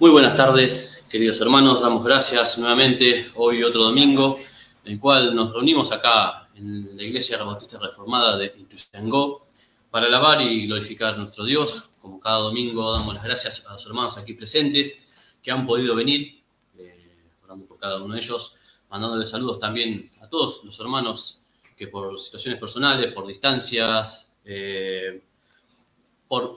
Muy buenas tardes, queridos hermanos. Damos gracias nuevamente hoy otro domingo, en el cual nos reunimos acá en la Iglesia Bautista Reformada de Ituzaingó para alabar y glorificar a nuestro Dios. Como cada domingo damos las gracias a los hermanos aquí presentes que han podido venir, eh, orando por cada uno de ellos, mandándoles saludos también a todos los hermanos que por situaciones personales, por distancias, eh, por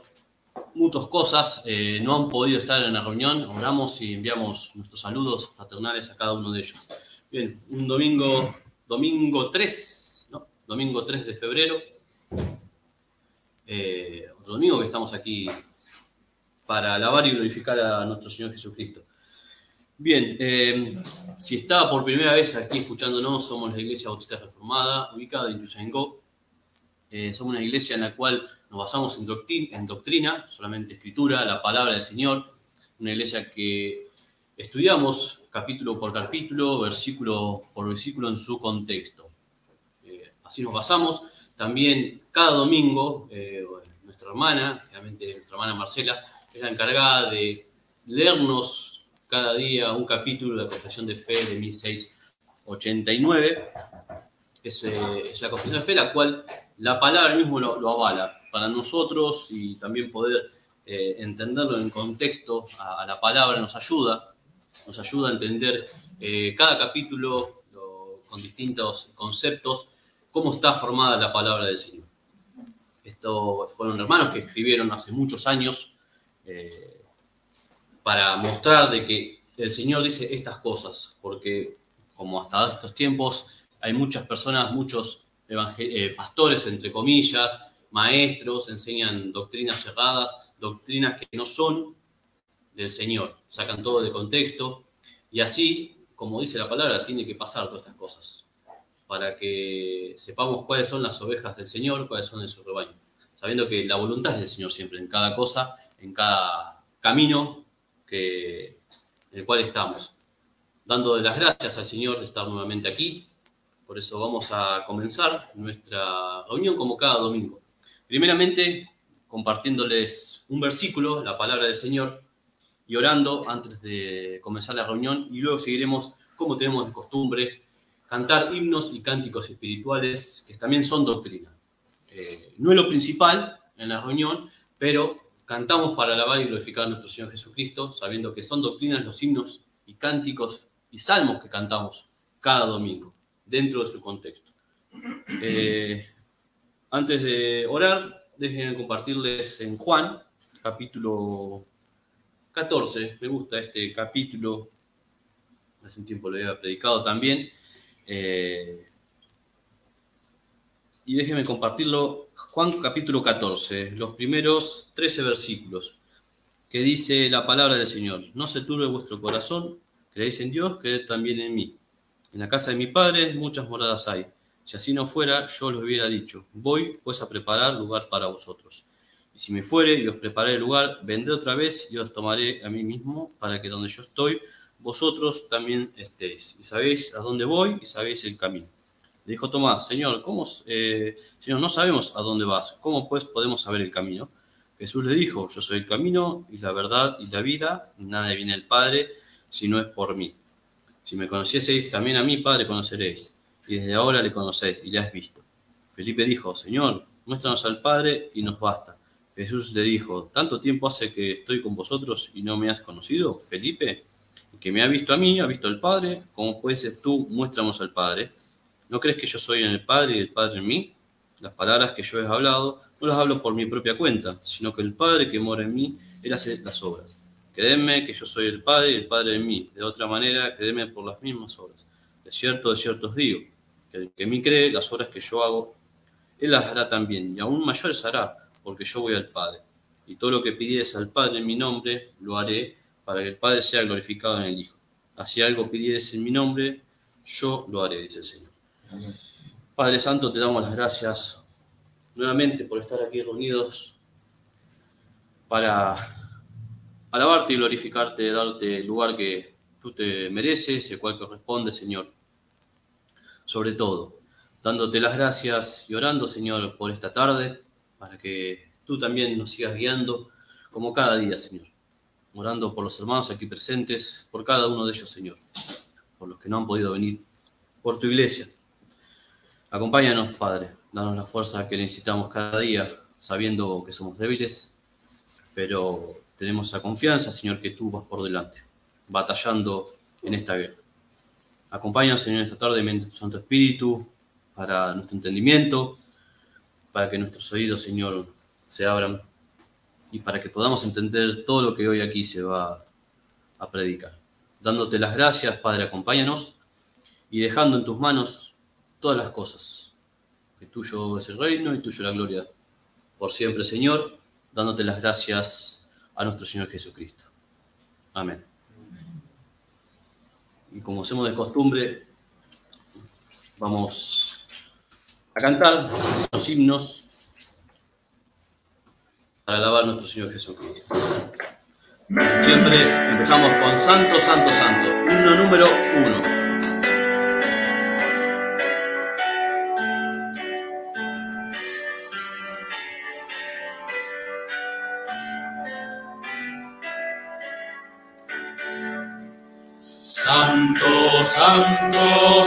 muchas cosas eh, no han podido estar en la reunión. Oramos y enviamos nuestros saludos fraternales a cada uno de ellos. Bien, un domingo, domingo 3, ¿no? Domingo 3 de febrero. Eh, otro domingo que estamos aquí para alabar y glorificar a nuestro Señor Jesucristo. Bien, eh, si está por primera vez aquí escuchándonos, somos la Iglesia Bautista Reformada, ubicada en Ituzaingó, somos una iglesia en la cual nos basamos en doctrina, en doctrina, solamente escritura, la palabra del Señor. Una iglesia que estudiamos capítulo por capítulo, versículo por versículo en su contexto. Eh, así nos basamos. También cada domingo, eh, nuestra hermana, realmente nuestra hermana Marcela, es la encargada de leernos cada día un capítulo de la Confesión de Fe de 1689. Es, es la Confesión de Fe, la cual la palabra mismo lo, avala. Para nosotros y también poder eh, entenderlo en contexto a, la palabra nos ayuda, nos ayuda a entender eh, cada capítulo con distintos conceptos, cómo está formada la palabra del Señor. Estos fueron hermanos que escribieron hace muchos años eh, para mostrar de que el Señor dice estas cosas, porque como hasta estos tiempos hay muchas personas, muchos pastores, entre comillas, maestros, enseñan doctrinas cerradas, doctrinas que no son del Señor, sacan todo de contexto y así, como dice la palabra, tiene que pasar todas estas cosas para que sepamos cuáles son las ovejas del Señor, cuáles son de su rebaño, sabiendo que la voluntad es del Señor siempre, en cada cosa, en cada camino que, en el cual estamos. Dando las gracias al Señor de estar nuevamente aquí, por eso vamos a comenzar nuestra reunión como cada domingo. Primeramente, compartiéndoles un versículo, la palabra del Señor, y orando antes de comenzar la reunión, y luego seguiremos, como tenemos de costumbre, cantar himnos y cánticos espirituales que también son doctrina. Eh, no es lo principal en la reunión, pero cantamos para alabar y glorificar a nuestro Señor Jesucristo, sabiendo que son doctrinas los himnos y cánticos y salmos que cantamos cada domingo dentro de su contexto. Eh, antes de orar, déjenme compartirles en Juan, capítulo 14. Me gusta este capítulo, hace un tiempo lo había predicado también. Eh, y déjenme compartirlo, Juan capítulo 14, los primeros 13 versículos, que dice la palabra del Señor, no se turbe vuestro corazón, creéis en Dios, creed también en mí. En la casa de mi padre muchas moradas hay. Si así no fuera, yo lo hubiera dicho. Voy pues a preparar lugar para vosotros. Y si me fuere y os preparé el lugar, vendré otra vez y os tomaré a mí mismo, para que donde yo estoy, vosotros también estéis. Y sabéis a dónde voy y sabéis el camino. Le dijo Tomás, Señor, ¿cómo, eh, Señor, no sabemos a dónde vas. ¿Cómo pues podemos saber el camino? Jesús le dijo, yo soy el camino y la verdad y la vida. Nada viene el Padre si no es por mí. Si me conocieseis, también a mi Padre conoceréis, y desde ahora le conocéis y le has visto. Felipe dijo, Señor, muéstranos al Padre y nos basta. Jesús le dijo, ¿tanto tiempo hace que estoy con vosotros y no me has conocido, Felipe? Y que me ha visto a mí, ha visto al Padre, ¿cómo puedes ser tú, muéstranos al Padre? ¿No crees que yo soy en el Padre y el Padre en mí? Las palabras que yo he hablado no las hablo por mi propia cuenta, sino que el Padre que mora en mí, Él hace las obras. Créeme que yo soy el Padre y el Padre en mí. De otra manera, créeme por las mismas obras. De cierto, de cierto os digo, que el que mí cree, las obras que yo hago, él las hará también, y aún mayores hará, porque yo voy al Padre. Y todo lo que pidieres al Padre en mi nombre, lo haré, para que el Padre sea glorificado en el Hijo. Así algo pidieres en mi nombre, yo lo haré, dice el Señor. Padre Santo, te damos las gracias nuevamente por estar aquí reunidos para alabarte y glorificarte, darte el lugar que tú te mereces, el cual corresponde, Señor. Sobre todo, dándote las gracias y orando, Señor, por esta tarde, para que tú también nos sigas guiando como cada día, Señor. orando por los hermanos aquí presentes, por cada uno de ellos, Señor, por los que no han podido venir, por tu iglesia. Acompáñanos, Padre, danos la fuerza que necesitamos cada día, sabiendo que somos débiles, pero tenemos esa confianza, Señor, que tú vas por delante, batallando en esta guerra. Acompáñanos, Señor, esta tarde mediante tu Santo Espíritu, para nuestro entendimiento, para que nuestros oídos, Señor, se abran y para que podamos entender todo lo que hoy aquí se va a predicar. Dándote las gracias, Padre, acompáñanos y dejando en tus manos todas las cosas. Que tuyo es el reino y tuyo la gloria por siempre, Señor, dándote las gracias a nuestro Señor Jesucristo. Amén. Y como hacemos de costumbre, vamos a cantar los himnos para alabar a nuestro Señor Jesucristo. Siempre empezamos con Santo, Santo, Santo. Himno número uno. Santo,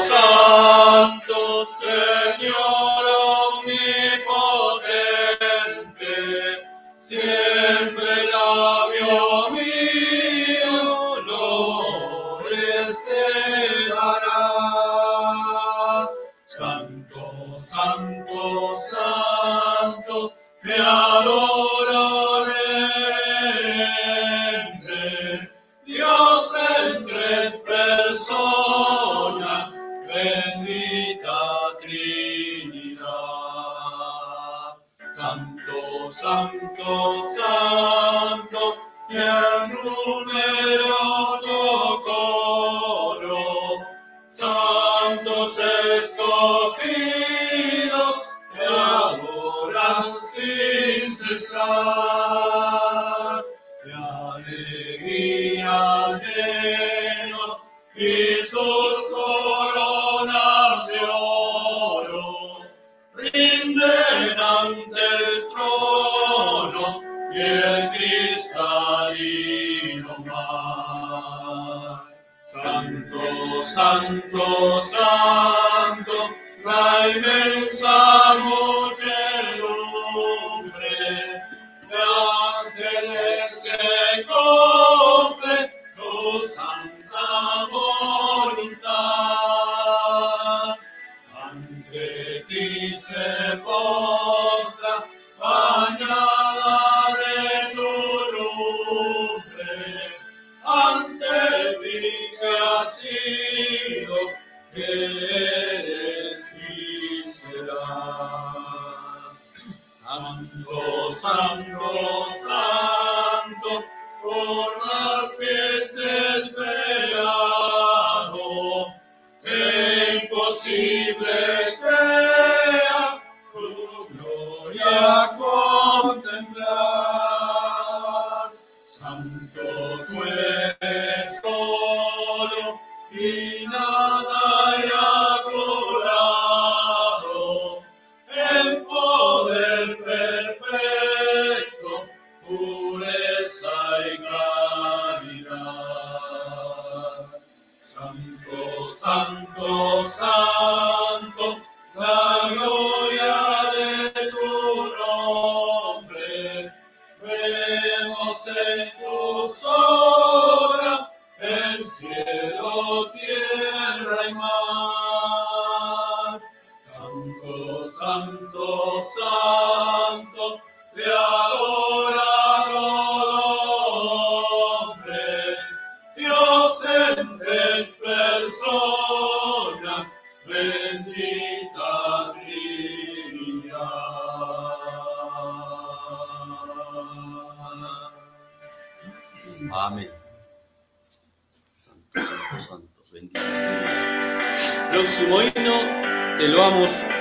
se postra,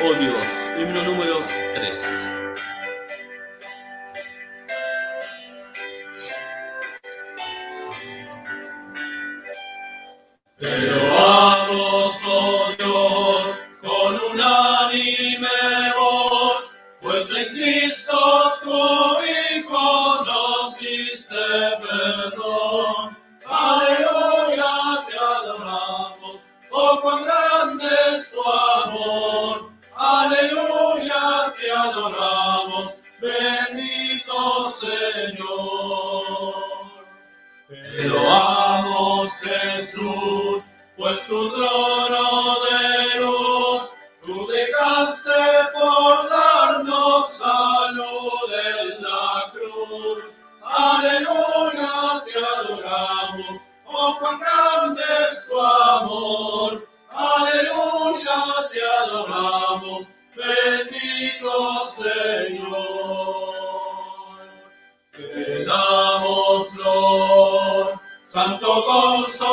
oh Dios. Himno número 3. Santo Consolador,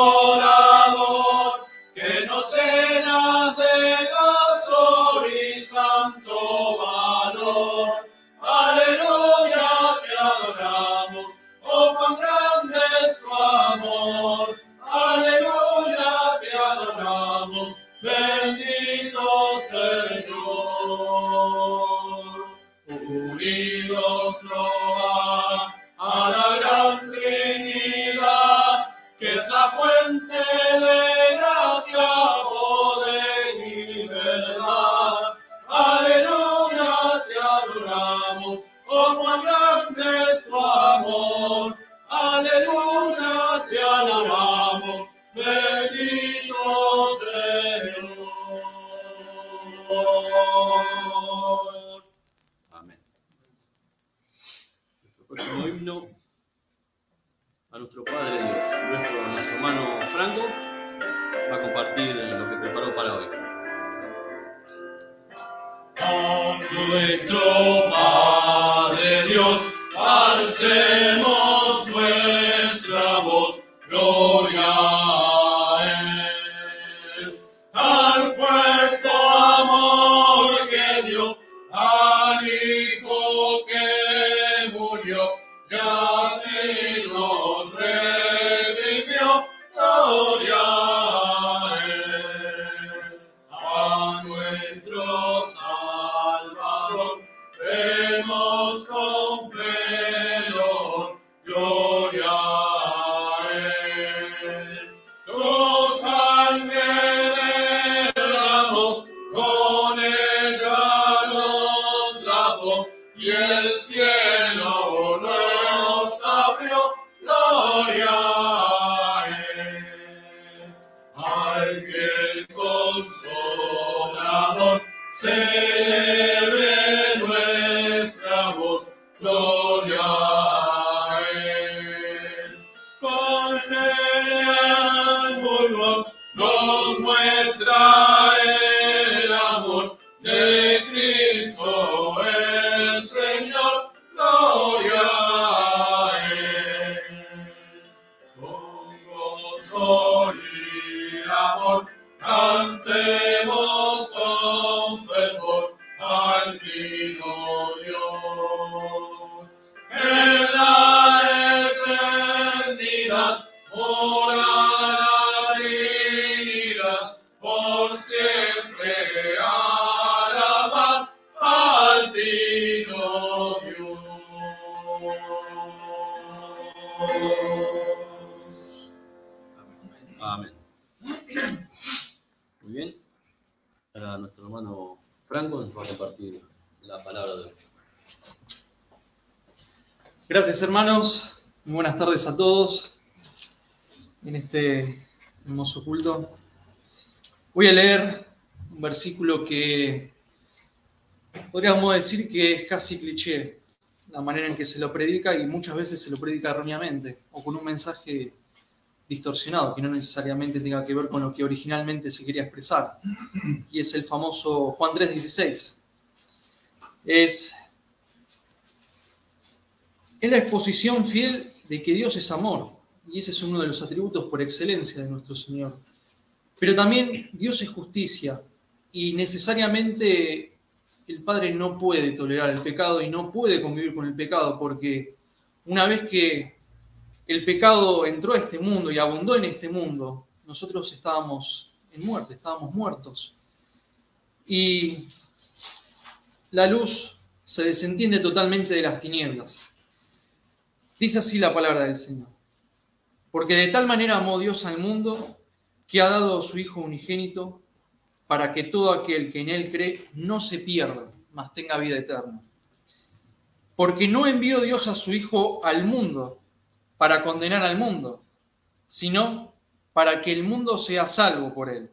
Va a compartir lo que preparó para hoy. A nuestro Padre Dios, alcemos Hermanos, buenas tardes a todos en este hermoso culto. Voy a leer un versículo que podríamos decir que es casi cliché, la manera en que se lo predica y muchas veces se lo predica erróneamente o con un mensaje distorsionado que no necesariamente tenga que ver con lo que originalmente se quería expresar. Y es el famoso Juan 3:16. Es es la exposición fiel de que Dios es amor, y ese es uno de los atributos por excelencia de nuestro Señor. Pero también Dios es justicia, y necesariamente el Padre no puede tolerar el pecado y no puede convivir con el pecado, porque una vez que el pecado entró a este mundo y abundó en este mundo, nosotros estábamos en muerte, estábamos muertos. Y la luz se desentiende totalmente de las tinieblas. Dice así la palabra del Señor. Porque de tal manera amó Dios al mundo que ha dado a su Hijo unigénito para que todo aquel que en Él cree no se pierda, mas tenga vida eterna. Porque no envió Dios a su Hijo al mundo para condenar al mundo, sino para que el mundo sea salvo por él.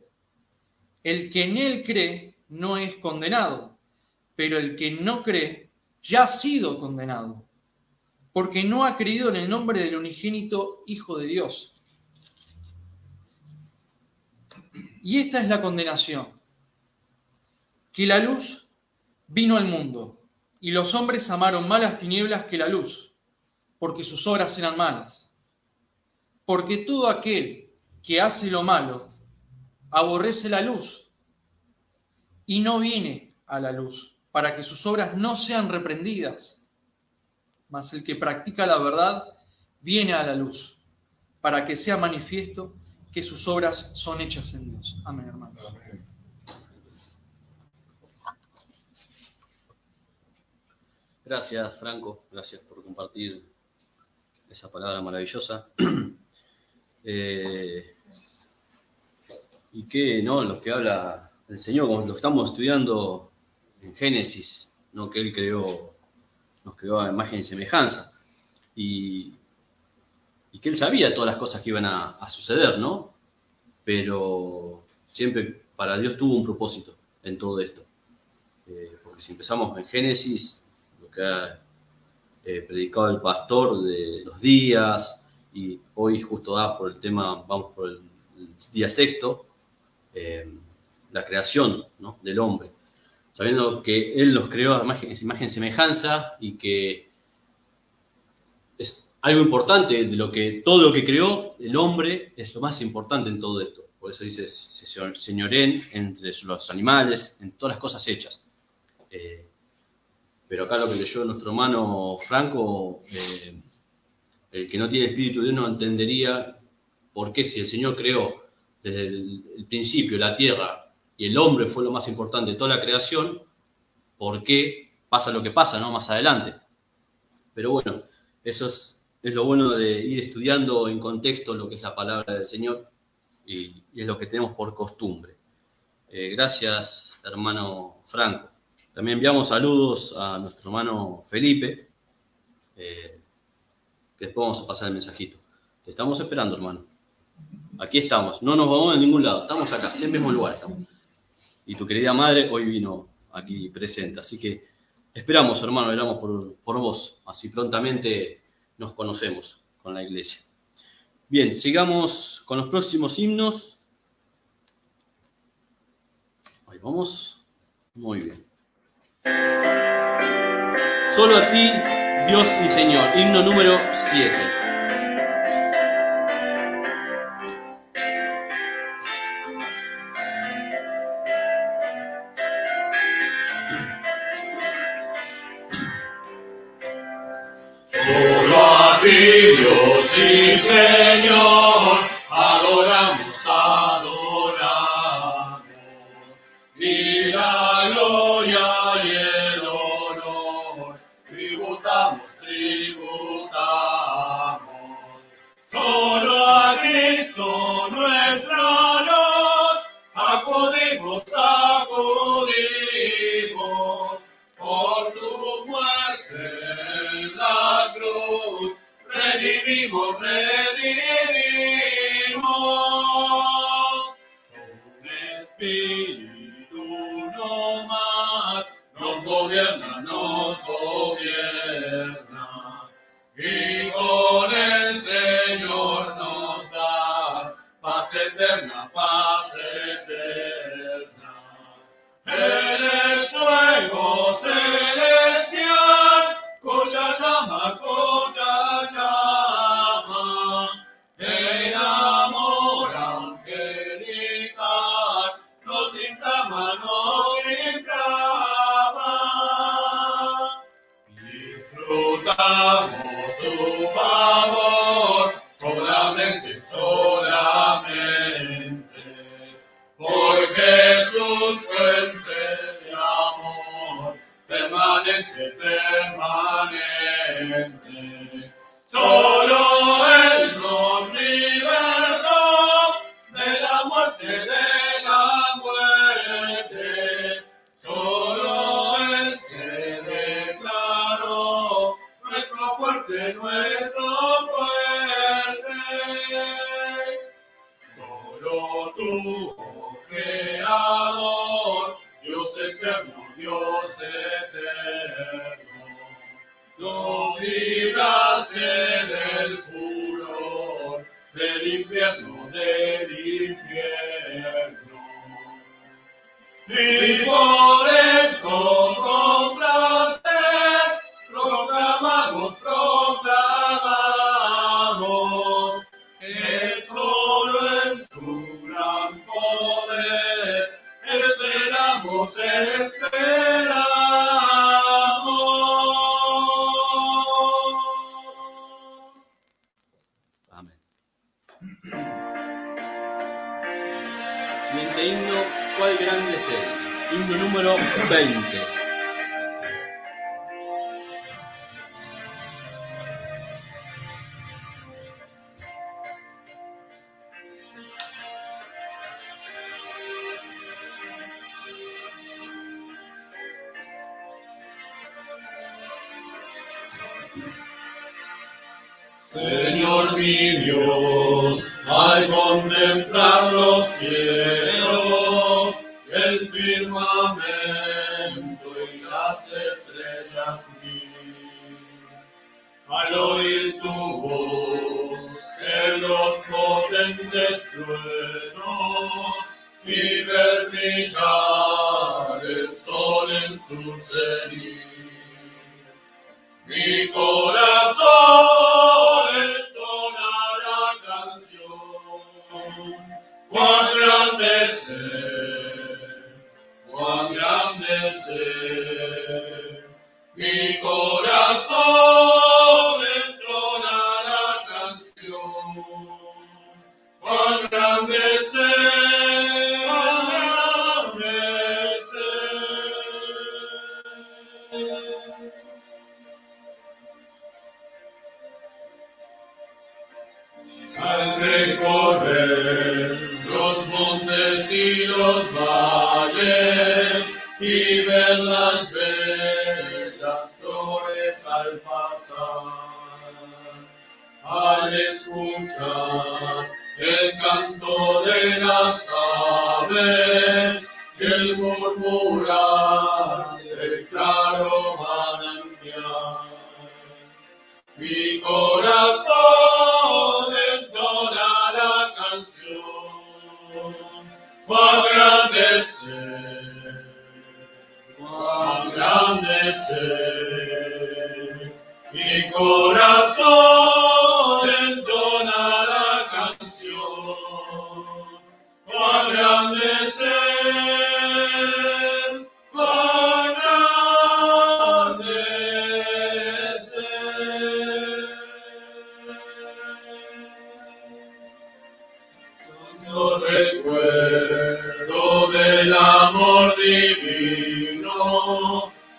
El que en él cree no es condenado, pero el que no cree ya ha sido condenado, porque no ha creído en el nombre del unigénito Hijo de Dios. Y esta es la condenación, que la luz vino al mundo, y los hombres amaron malas tinieblas que la luz, porque sus obras eran malas. Porque todo aquel que hace lo malo aborrece la luz y no viene a la luz para que sus obras no sean reprendidas. Mas el que practica la verdad viene a la luz para que sea manifiesto que sus obras son hechas en Dios. Amén, hermanos. Gracias, Franco. Gracias por compartir esa palabra maravillosa. Eh, y que, ¿no? Lo que habla el Señor, como lo estamos estudiando en Génesis, ¿no? Que Él creó, nos creó a imagen y semejanza. Y, y que Él sabía todas las cosas que iban a, suceder, ¿no? Pero siempre para Dios tuvo un propósito en todo esto. Eh, porque si empezamos en Génesis, lo que ha eh, predicado el pastor de los días, y hoy justo da por el tema, vamos por el, el día sexto, eh, la creación ¿no? del hombre, sabiendo que Él los creó a imagen, semejanza y que es algo importante de lo que todo lo que creó el hombre es lo más importante en todo esto. Por eso dice, se señoren entre los animales, en todas las cosas hechas. Eh, pero acá lo que leyó nuestro hermano Franco, eh, el que no tiene espíritu de Dios no entendería por qué si el Señor creó desde el, principio la tierra y el hombre fue lo más importante de toda la creación, por qué pasa lo que pasa ¿no? más adelante. Pero bueno, eso es, lo bueno de ir estudiando en contexto lo que es la palabra del Señor y, es lo que tenemos por costumbre. Eh, gracias, hermano Franco. También enviamos saludos a nuestro hermano Felipe. Eh, que después vamos a pasar el mensajito. Te estamos esperando, hermano. Aquí estamos, no nos vamos a ningún lado, estamos acá, siempre en el mismo lugar. Y tu querida madre hoy vino aquí presente, así que esperamos, hermano, esperamos por, por vos, así prontamente nos conocemos con la iglesia. Bien, sigamos con los próximos himnos. Ahí vamos. Muy bien. Solo a ti Dios mi Señor, himno número 7. Dios Disfrutamos su favor, solamente, solamente,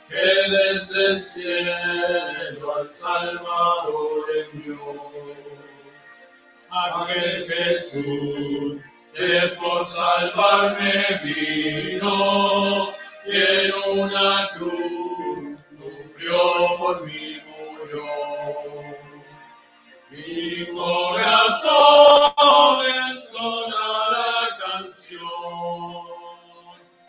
Que desde el cielo al Salvador envió. Aquel Jesús que por salvarme vino, y en una cruz sufrió por mí murió. Mi corazón entona la canción.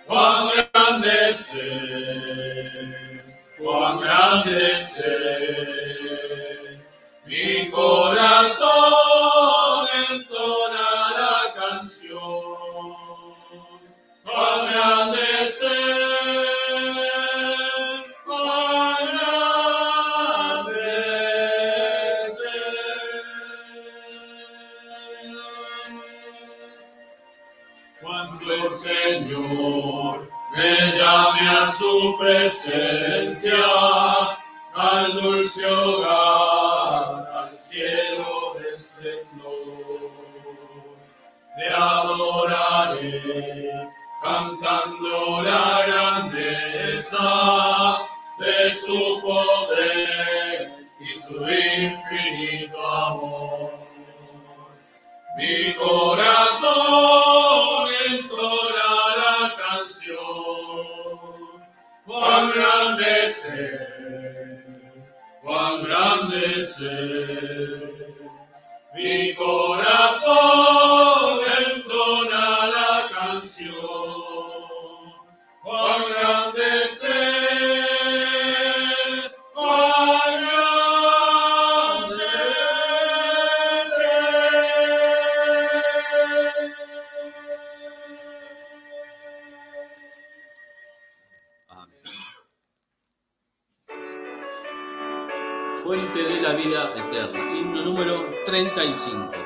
Cuando grande es Él, cuán grande es Él. Mi corazón entona la canción, cuán grande es Él. su presencia, al dulce hogar, al cielo de. Le adoraré, cantando la grandeza de su poder y su infinito amor. Mi corazón entonces cuán grande es Él, cuán grande es Él. Mi corazón entona la canción, cuán grande 35.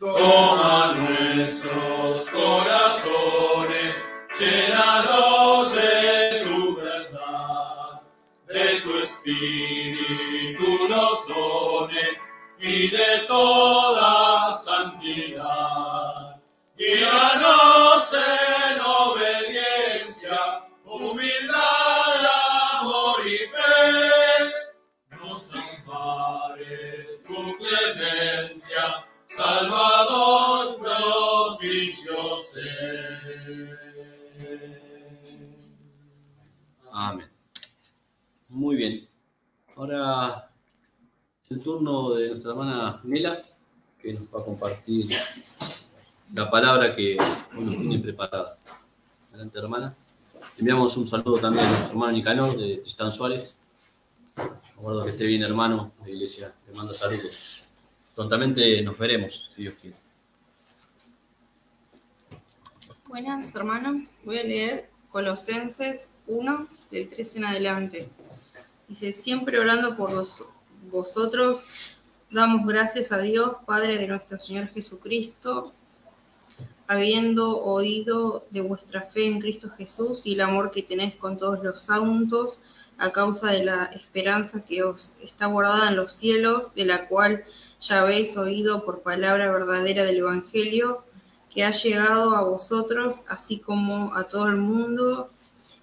Toma nuestros corazones, compartir la palabra que hoy nos tiene preparada. Adelante, hermana. Enviamos un saludo también a nuestro hermano Nicanor de Tristán Suárez. Acuerdo que esté bien, hermano. La iglesia te manda saludos. Prontamente nos veremos, si Dios quiere. Buenas hermanos, voy a leer Colosenses 1 del 13 en adelante. Dice, siempre orando por vos- vosotros, damos gracias a Dios, Padre de nuestro Señor Jesucristo, habiendo oído de vuestra fe en Cristo Jesús y el amor que tenéis con todos los santos, a causa de la esperanza que os está guardada en los cielos, de la cual ya habéis oído por palabra verdadera del Evangelio, que ha llegado a vosotros, así como a todo el mundo,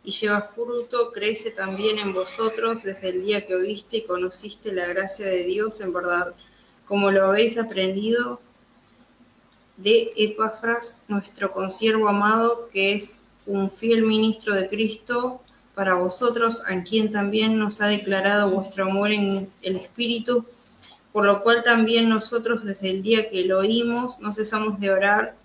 y lleva fruto, crece también en vosotros desde el día que oíste y conociste la gracia de Dios en verdad, como lo habéis aprendido de Epafras, nuestro consiervo amado, que es un fiel ministro de Cristo para vosotros, a quien también nos ha declarado vuestro amor en el Espíritu, por lo cual también nosotros desde el día que lo oímos no cesamos de orar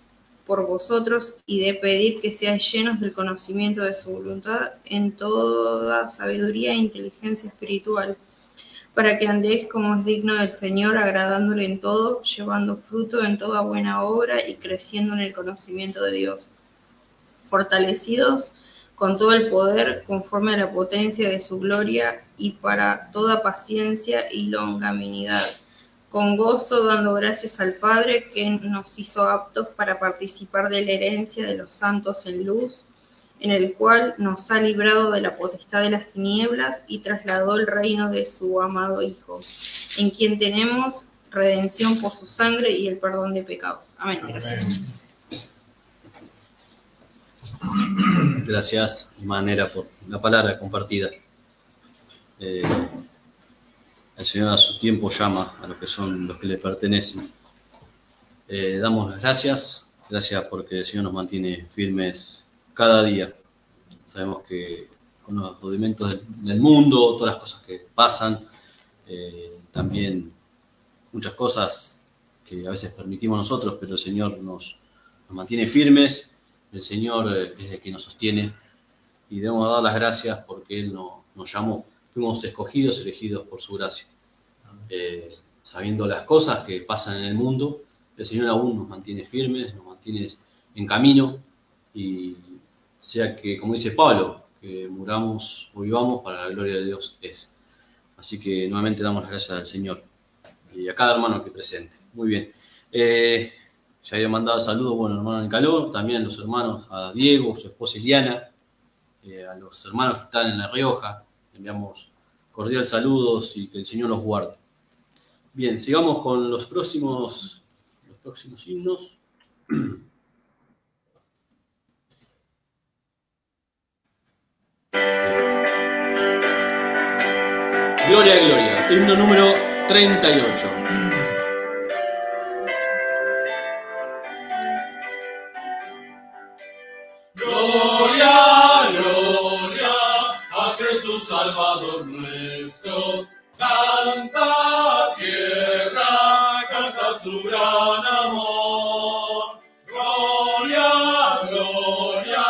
por vosotros y de pedir que seáis llenos del conocimiento de su voluntad en toda sabiduría e inteligencia espiritual, para que andéis como es digno del Señor, agradándole en todo, llevando fruto en toda buena obra y creciendo en el conocimiento de Dios, fortalecidos con todo el poder conforme a la potencia de su gloria y para toda paciencia y longanimidad con gozo dando gracias al Padre que nos hizo aptos para participar de la herencia de los santos en luz, en el cual nos ha librado de la potestad de las tinieblas y trasladó el reino de su amado Hijo, en quien tenemos redención por su sangre y el perdón de pecados. Amén. Gracias. Gracias, manera, por la palabra compartida. Eh, el Señor a su tiempo llama a los que son los que le pertenecen. Eh, damos las gracias Gracias porque el Señor nos mantiene firmes cada día. Sabemos que con los rudimentos del, mundo, todas las cosas que pasan, eh, también muchas cosas que a veces permitimos nosotros, pero el Señor nos, mantiene firmes, el Señor eh, es el que nos sostiene y debemos dar las gracias porque Él no- nos llamó, fuimos escogidos, elegidos por su gracia. Eh, sabiendo las cosas que pasan en el mundo, el Señor aún nos mantiene firmes, nos mantiene en camino y sea que, como dice Pablo, que muramos o vivamos para la gloria de Dios es. Así que nuevamente damos las gracias al Señor y a cada hermano que presente. Muy bien. Eh, ya había mandado saludos, bueno, hermano en calor, también a los hermanos, a Diego, su esposa Iliana, eh, a los hermanos que están en La Rioja, enviamos cordial saludos y que el Señor los guarde. Bien, sigamos con los próximos, los próximos himnos. Gloria, gloria, himno número 38. Salvador nuestro. Canta tierra, canta su gran amor. Gloria, gloria,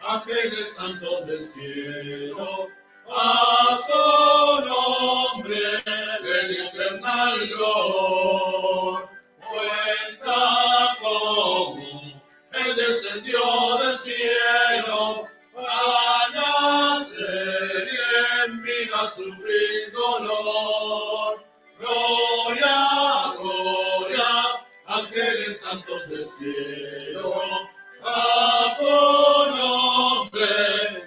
ángeles santos del cielo. A su nombre del eternal glor. Cuenta cómo él descendió del cielo vida sufrir dolor. Gloria, gloria, ángeles santos del cielo, a su nombre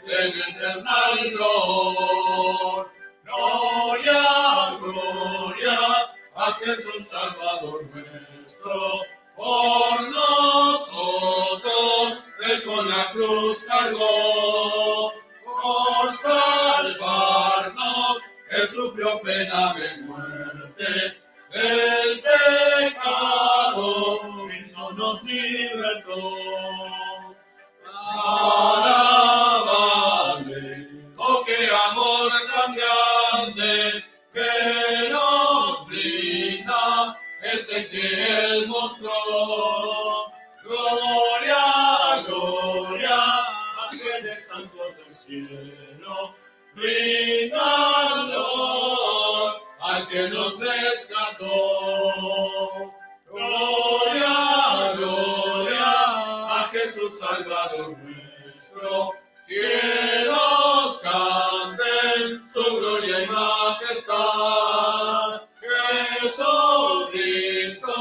en eternal glor. Gloria, gloria, a Jesús Salvador nuestro, por nosotros Él con la cruz cargó, por salvarnos sufrió pena de muerte, del pecado Cristo nos libertó. Alabable, oh qué amor tan grande que nos brinda este que Él mostró. Gloria, gloria, ángeles santos del cielo, brindando al que nos rescató. Gloria, gloria a Jesús Salvador nuestro, cielos canten su gloria y majestad. Jesucristo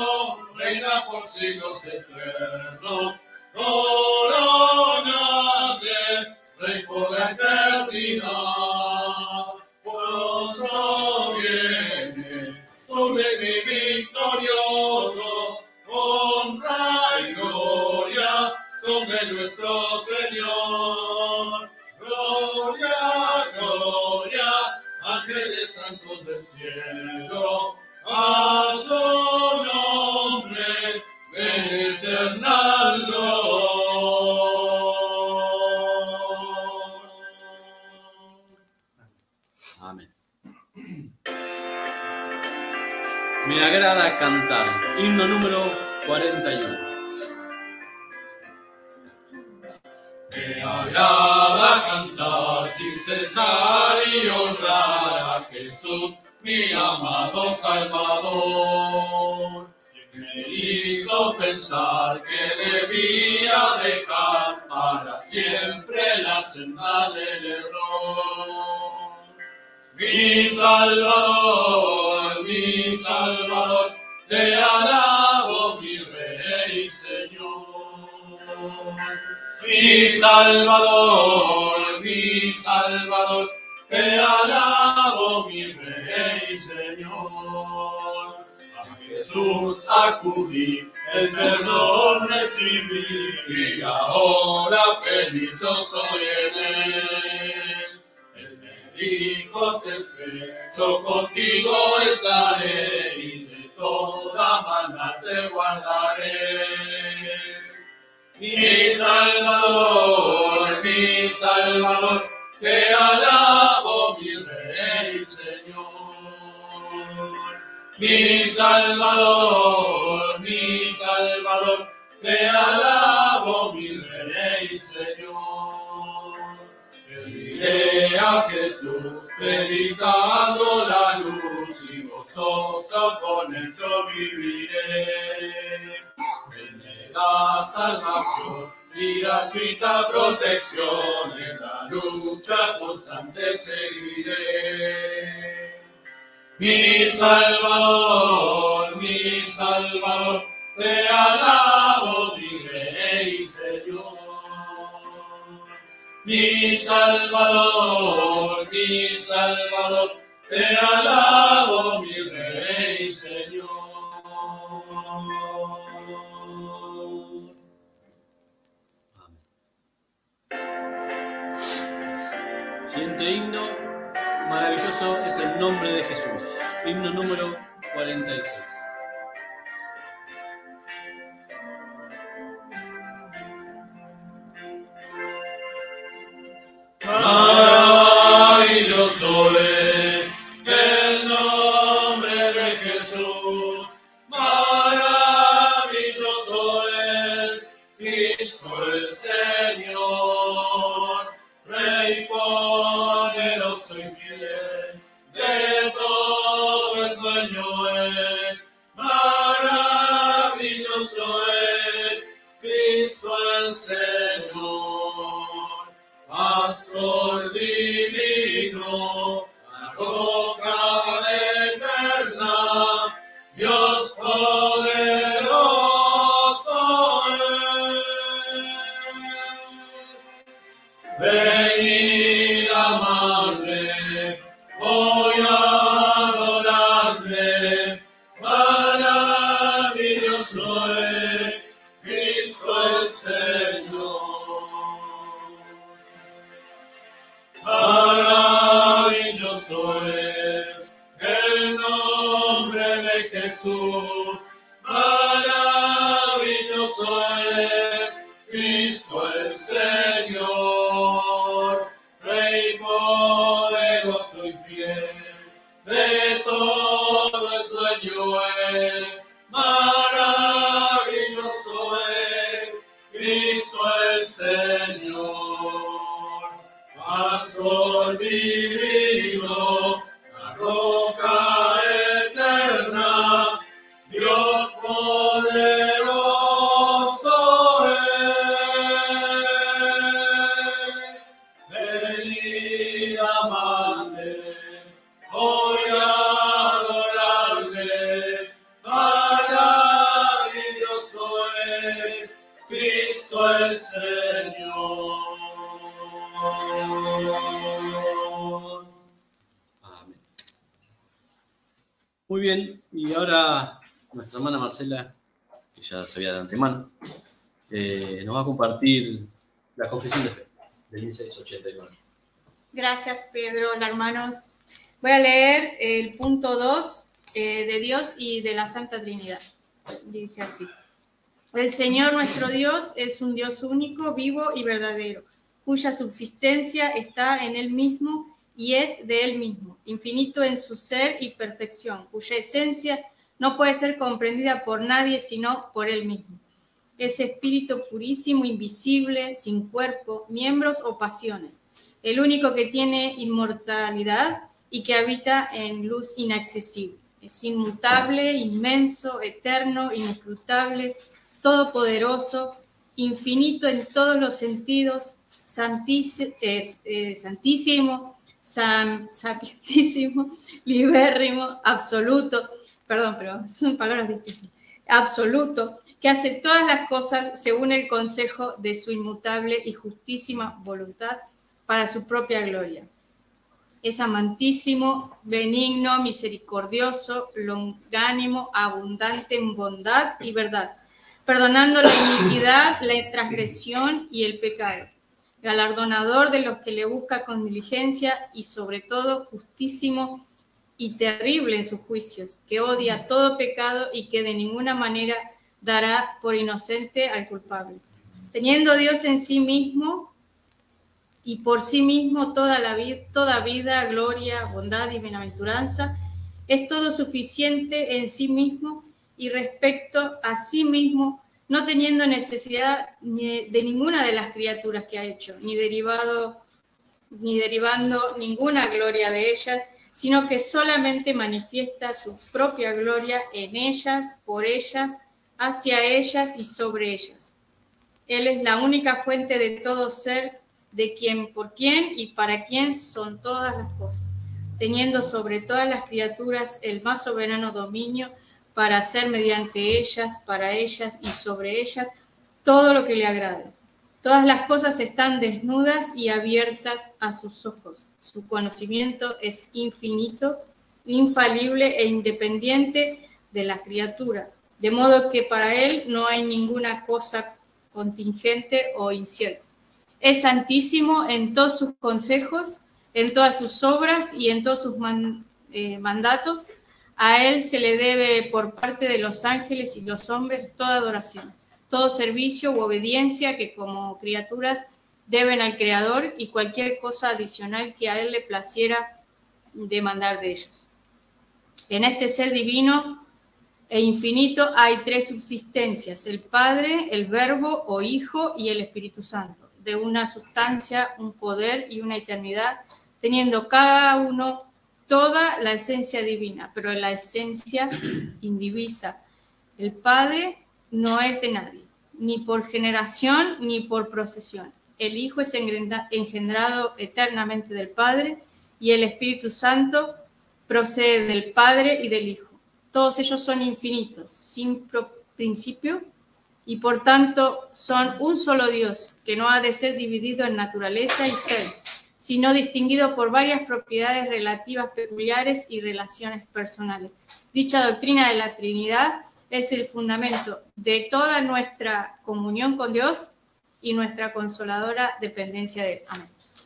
reina por siglos eternos, corona de rey por la eternidad. Nuestro Señor. Gloria, gloria, ángeles santos del cielo, a su nombre del eternal glor. Amén. Me agrada cantar. Himno número 41. Agrada cantar sin cesar y honrar a Jesús, mi amado Salvador. Me hizo pensar que debía dejar para siempre la senda del error. Mi Salvador, mi Salvador, te alabo, Mi Salvador, mi Salvador, te alabo, mi Rey y Señor. A Jesús acudí, el perdón recibí, y ahora feliz yo soy en él. Él me dijo, ten fe, yo contigo estaré, y de toda maldad te guardaré. Mi Salvador, mi Salvador, te alabo, mi Rey, Señor. Mi Salvador, mi Salvador, te alabo, mi Rey, Señor. Serviré a Jesús, predicando la luz y gozoso con yo viviré. Da salvación y gratuita protección, en la lucha constante seguiré. Mi Salvador, mi Salvador, te alabo, Rey, Señor. Mi Salvador, mi Salvador, te alabo, mi Rey, Señor. Siguiente himno, maravilloso es el nombre de Jesús. Himno número 46. Antemano, eh, nos va a compartir la confesión de fe del 1689. Gracias, Pedro. Hola, hermanos. Voy a leer el punto 2 de Dios y de la Santa Trinidad. Dice así. El Señor nuestro Dios es un Dios único, vivo y verdadero, cuya subsistencia está en Él mismo y es de Él mismo, infinito en su ser y perfección, cuya esencia no puede ser comprendida por nadie sino por Él mismo. Es espíritu purísimo, invisible, sin cuerpo, miembros o pasiones, el único que tiene inmortalidad y que habita en luz inaccesible. Es inmutable, inmenso, eterno, inescrutable, todopoderoso, infinito en todos los sentidos, santísimo, santísimo san, sapientísimo, libérrimo, absoluto, perdón, pero son palabras difíciles, absoluto, que hace todas las cosas según el consejo de su inmutable y justísima voluntad para su propia gloria. Es amantísimo, benigno, misericordioso, longánimo, abundante en bondad y verdad, perdonando la iniquidad, la transgresión y el pecado, galardonador de los que le busca con diligencia y sobre todo justísimo y terrible en sus juicios, que odia todo pecado y que de ninguna manera dará por inocente al culpable. Teniendo Dios en sí mismo y por sí mismo toda la vida, toda vida, gloria, bondad y bienaventuranza, es todo suficiente en sí mismo y respecto a sí mismo, no teniendo necesidad ni de ninguna de las criaturas que ha hecho, ni derivado ni derivando ninguna gloria de ellas, sino que solamente manifiesta su propia gloria en ellas, por ellas, hacia ellas y sobre ellas. Él es la única fuente de todo ser, de quien, por quien y para quien son todas las cosas, teniendo sobre todas las criaturas el más soberano dominio para hacer mediante ellas, para ellas y sobre ellas todo lo que le agrade. Todas las cosas están desnudas y abiertas a sus ojos. Su conocimiento es infinito, infalible e independiente de la criatura, de modo que para él no hay ninguna cosa contingente o incierta. Es santísimo en todos sus consejos, en todas sus obras y en todos sus eh, mandatos. A él se le debe por parte de los ángeles y los hombres toda adoración todo servicio u obediencia que como criaturas deben al Creador y cualquier cosa adicional que a Él le placiera demandar de ellos. En este ser divino e infinito hay tres subsistencias, el Padre, el Verbo o Hijo y el Espíritu Santo, de una sustancia, un poder y una eternidad, teniendo cada uno toda la esencia divina, pero la esencia indivisa. El Padre no es de nadie, ni por generación ni por procesión. El Hijo es engendrado eternamente del Padre y el Espíritu Santo procede del Padre y del Hijo. Todos ellos son infinitos, sin principio, y por tanto son un solo Dios, que no ha de ser dividido en naturaleza y ser, sino distinguido por varias propiedades relativas peculiares y relaciones personales. Dicha doctrina de la Trinidad es el fundamento de toda nuestra comunión con Dios y nuestra consoladora dependencia de Él.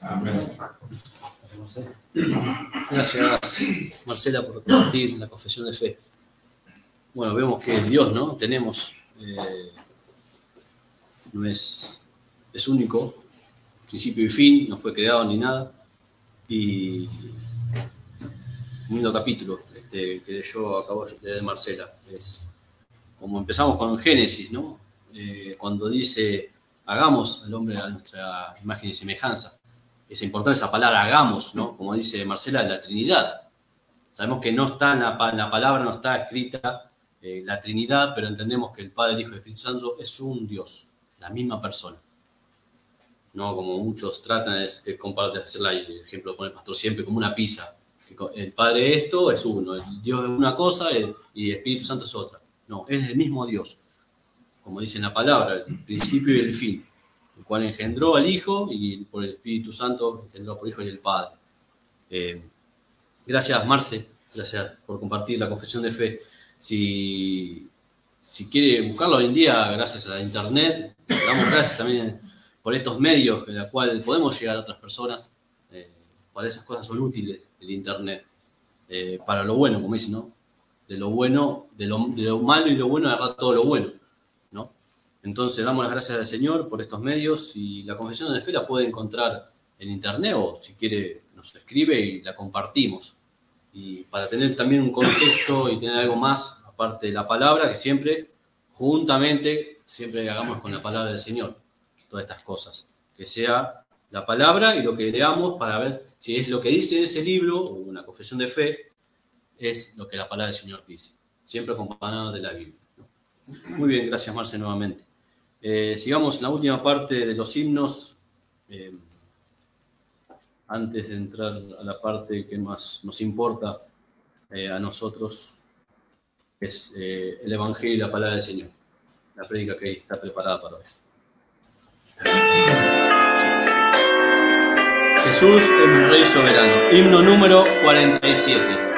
Amén. Gracias, Marcela, por compartir la confesión de fe. Bueno, vemos que Dios, ¿no? Tenemos, eh, no es, es único, principio y fin, no fue creado ni nada. Y un lindo capítulo este, que yo acabo de leer de Marcela. Es como empezamos con Génesis, ¿no? Eh, cuando dice, hagamos al hombre a nuestra imagen y semejanza. Es importante esa palabra, hagamos, ¿no? Como dice Marcela, la Trinidad. Sabemos que no está en la, palabra, no está escrita eh, la Trinidad, pero entendemos que el Padre, Hijo y el Espíritu Santo es un Dios, la misma persona. ¿no? Como muchos tratan de, de, de hacer el ejemplo pone el pastor siempre como una pizza. El Padre esto es uno, Dios es una cosa y el Espíritu Santo es otra. No, es el mismo Dios, como dice en la palabra, el principio y el fin, el cual engendró al Hijo y por el Espíritu Santo engendró por Hijo y el Padre. Eh, gracias, Marce, gracias por compartir la confesión de fe. Si, si quiere buscarlo hoy en día, gracias a la Internet, damos gracias también por estos medios en los cuales podemos llegar a otras personas. Eh, para esas cosas son útiles el Internet. Eh, para lo bueno, como dicen, ¿no? De lo bueno, de lo, malo y lo bueno, agarrar todo lo bueno, ¿no? Entonces damos las gracias al Señor por estos medios y la confesión de fe la puede encontrar en internet o si quiere nos escribe y la compartimos. Y para tener también un contexto y tener algo más, aparte de la palabra, que siempre, juntamente, siempre hagamos con la palabra del Señor, todas estas cosas. Que sea la palabra y lo que leamos para ver si es lo que dice ese libro o una confesión de fe es lo que la palabra del Señor dice, siempre acompañado de la Biblia. Muy bien, gracias Marce nuevamente. Eh, sigamos la última parte de los himnos. Eh, antes de entrar a la parte que más nos importa eh, a nosotros, es el Evangelio y la palabra del Señor, la prédica que está preparada para hoy. Jesús es Rey soberano. Himno número 47.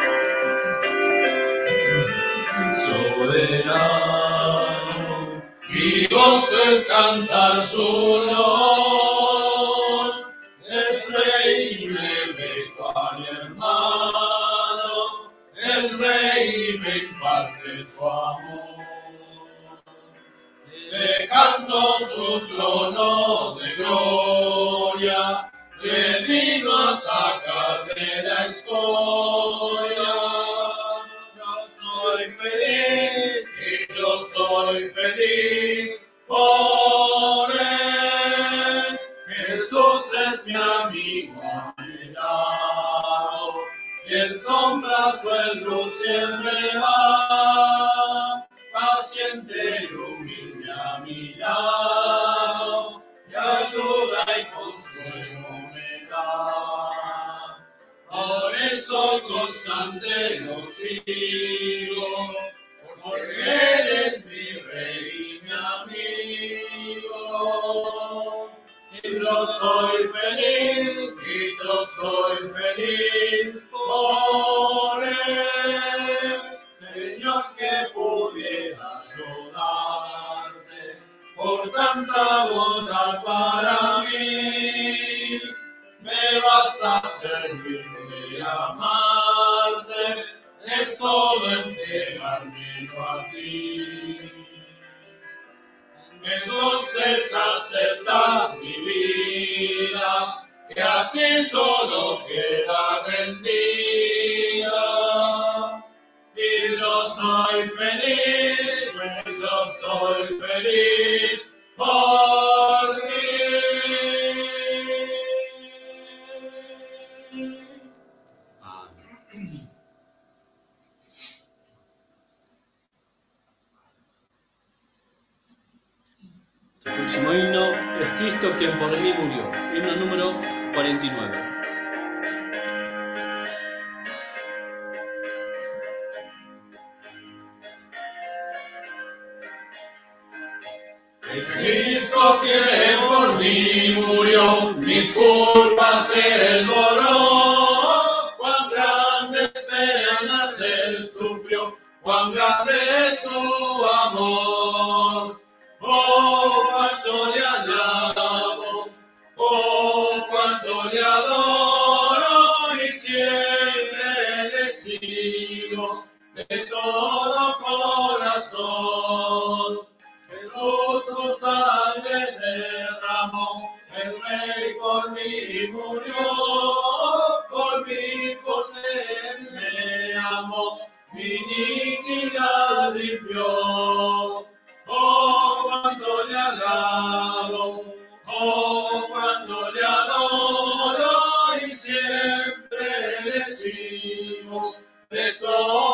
Y goces cantar su honor. Es rey y me pan hermano, es rey y me su amor. Le canto su trono de gloria, le vino a sacar de la escoria. Soy feliz por él. Jesús es mi amigo a mi lado, y en sombras o en luz siempre va, paciente y humilde a mi lado, y ayuda y consuelo me da. Por eso constante lo sigo, porque Él es mi rey y mi amigo. Y yo soy feliz, y yo soy feliz por él. Señor, que pudiera ayudarte por tanta bondad para mí. Me basta servirte y amarte, es todo entregarme a ti. Entonces aceptas mi vida, que aquí solo queda rendida. Y yo soy feliz, yo soy feliz por El próximo himno es Cristo quien por mí murió. Himno número 49. Es Cristo quien por mí murió, mis culpas él borró. Cuán grandes penas él sufrió, cuán grande es su amor. De todo corazón. Jesús su sangre derramó, el rey por mí murió, por mí, por él me amó, mi iniquidad limpió. Oh, cuando le alabo, oh, cuando le adoro y siempre le sigo de todo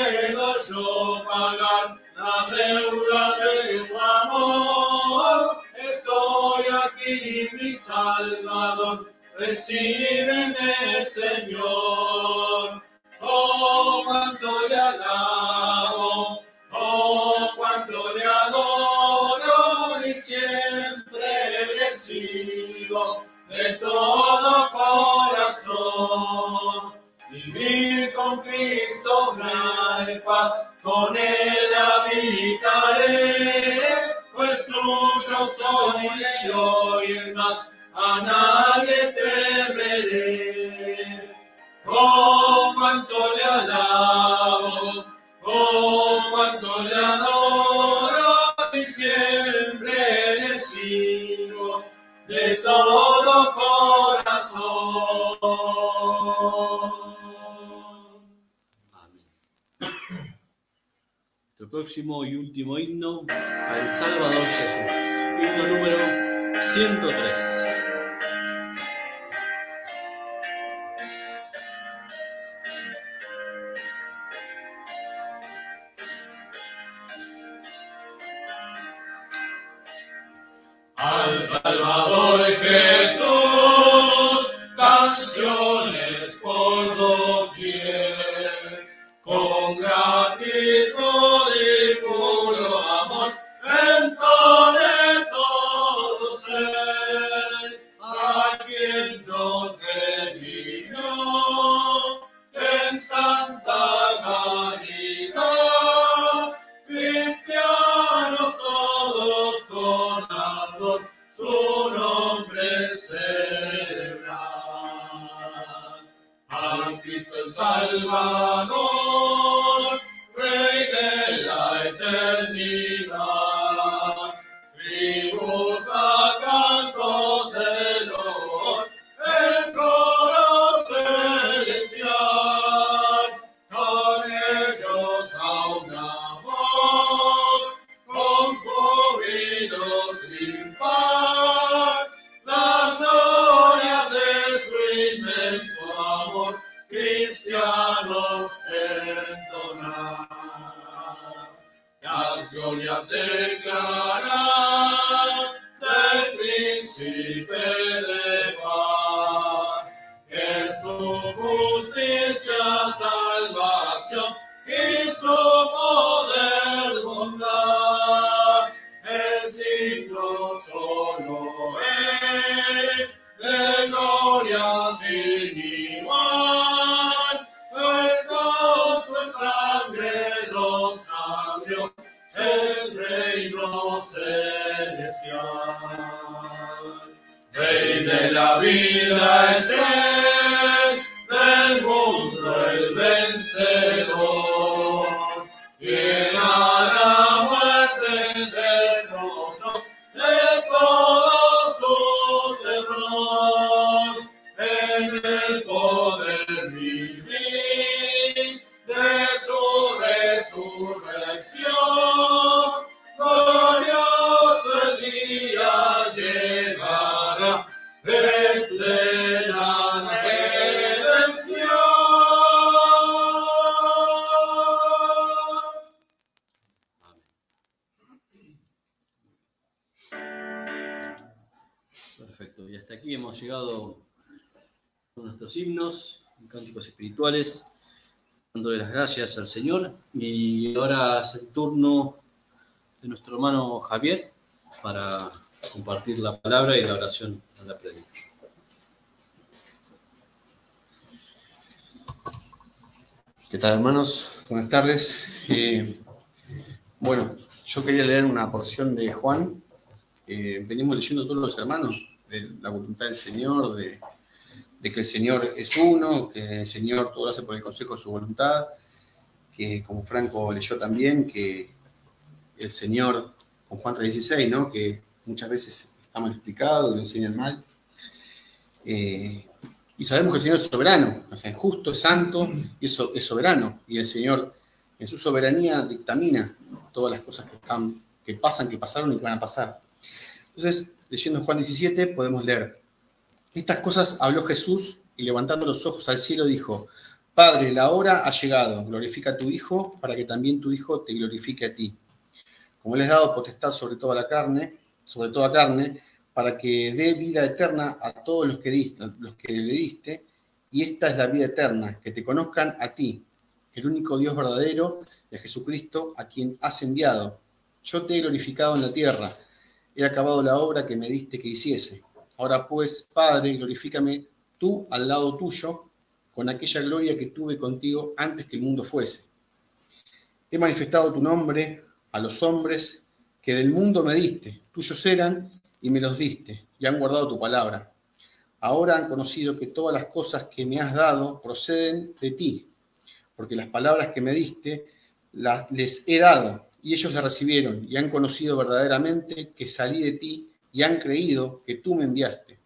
puedo yo pagar la deuda de su amor. Estoy aquí, mi Salvador, recíbeme, Señor. Oh, cuando le alabo, oh, cuando le adoro y siempre le sigo de todo corazón. Vivir con Cristo me paz, con Él habitaré, pues tuyo soy y hoy en más, a nadie temeré. Oh, cuánto le alabo, oh, cuánto le adoro y siempre le sigo de todo próximo y último himno al Salvador Jesús. Himno número 103. Al Salvador Rey de la vida es espirituales, dándole las gracias al Señor. Y ahora es el turno de nuestro hermano Javier para compartir la palabra y la oración a la prédica. ¿Qué tal, hermanos? Buenas tardes. Eh, bueno, yo quería leer una porción de Juan. Eh, venimos leyendo todos los hermanos de la voluntad del Señor, de, de que el Señor es uno, que el Señor todo lo hace por el consejo de su voluntad, que como Franco leyó también, que el Señor, con Juan 3.16, ¿no? que muchas veces está mal explicado lo enseñan mal. Eh, y sabemos que el Señor es soberano, o sea, es justo, es santo y es, so- es soberano. Y el Señor, en su soberanía, dictamina todas las cosas que, están, que pasan, que pasaron y que van a pasar. Entonces, leyendo Juan 17, podemos leer. Estas cosas habló Jesús y levantando los ojos al cielo dijo, Padre, la hora ha llegado, glorifica a tu Hijo para que también tu Hijo te glorifique a ti. Como le has dado potestad sobre toda la carne, sobre toda carne, para que dé vida eterna a todos los que, diste, que le diste, y esta es la vida eterna, que te conozcan a ti, el único Dios verdadero, de Jesucristo, a quien has enviado. Yo te he glorificado en la tierra, he acabado la obra que me diste que hiciese. Ahora pues, Padre, glorifícame tú al lado tuyo, con aquella gloria que tuve contigo antes que el mundo fuese. He manifestado tu nombre a los hombres que del mundo me diste, tuyos eran y me los diste, y han guardado tu palabra. Ahora han conocido que todas las cosas que me has dado proceden de ti, porque las palabras que me diste las, les he dado, y ellos las recibieron, y han conocido verdaderamente que salí de ti, y han creído que tú me enviaste.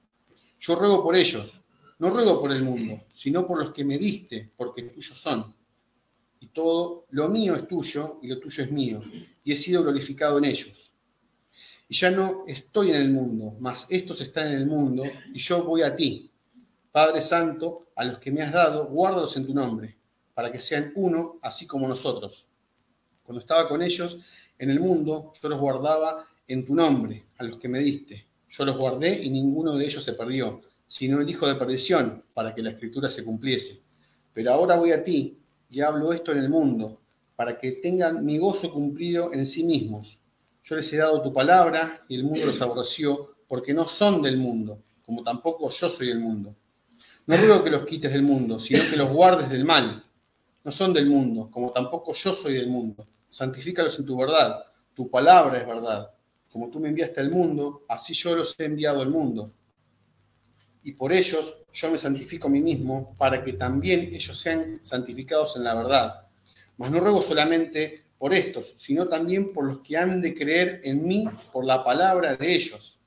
Yo ruego por ellos, no ruego por el mundo, sino por los que me diste, porque tuyos son. Y todo lo mío es tuyo, y lo tuyo es mío, y he sido glorificado en ellos. Y ya no estoy en el mundo, mas estos están en el mundo, y yo voy a ti. Padre Santo, a los que me has dado, guárdalos en tu nombre, para que sean uno, así como nosotros. Cuando estaba con ellos en el mundo, yo los guardaba en tu nombre, a los que me diste. Yo los guardé y ninguno de ellos se perdió, sino el hijo de perdición, para que la escritura se cumpliese. Pero ahora voy a ti y hablo esto en el mundo, para que tengan mi gozo cumplido en sí mismos. Yo les he dado tu palabra y el mundo los aborreció, porque no son del mundo, como tampoco yo soy del mundo. No ruego que los quites del mundo, sino que los guardes del mal. No son del mundo, como tampoco yo soy del mundo. Santifícalos en tu verdad. Tu palabra es verdad. Como tú me enviaste al mundo, así yo los he enviado al mundo. Y por ellos yo me santifico a mí mismo, para que también ellos sean santificados en la verdad. Mas no ruego solamente por estos, sino también por los que han de creer en mí por la palabra de ellos,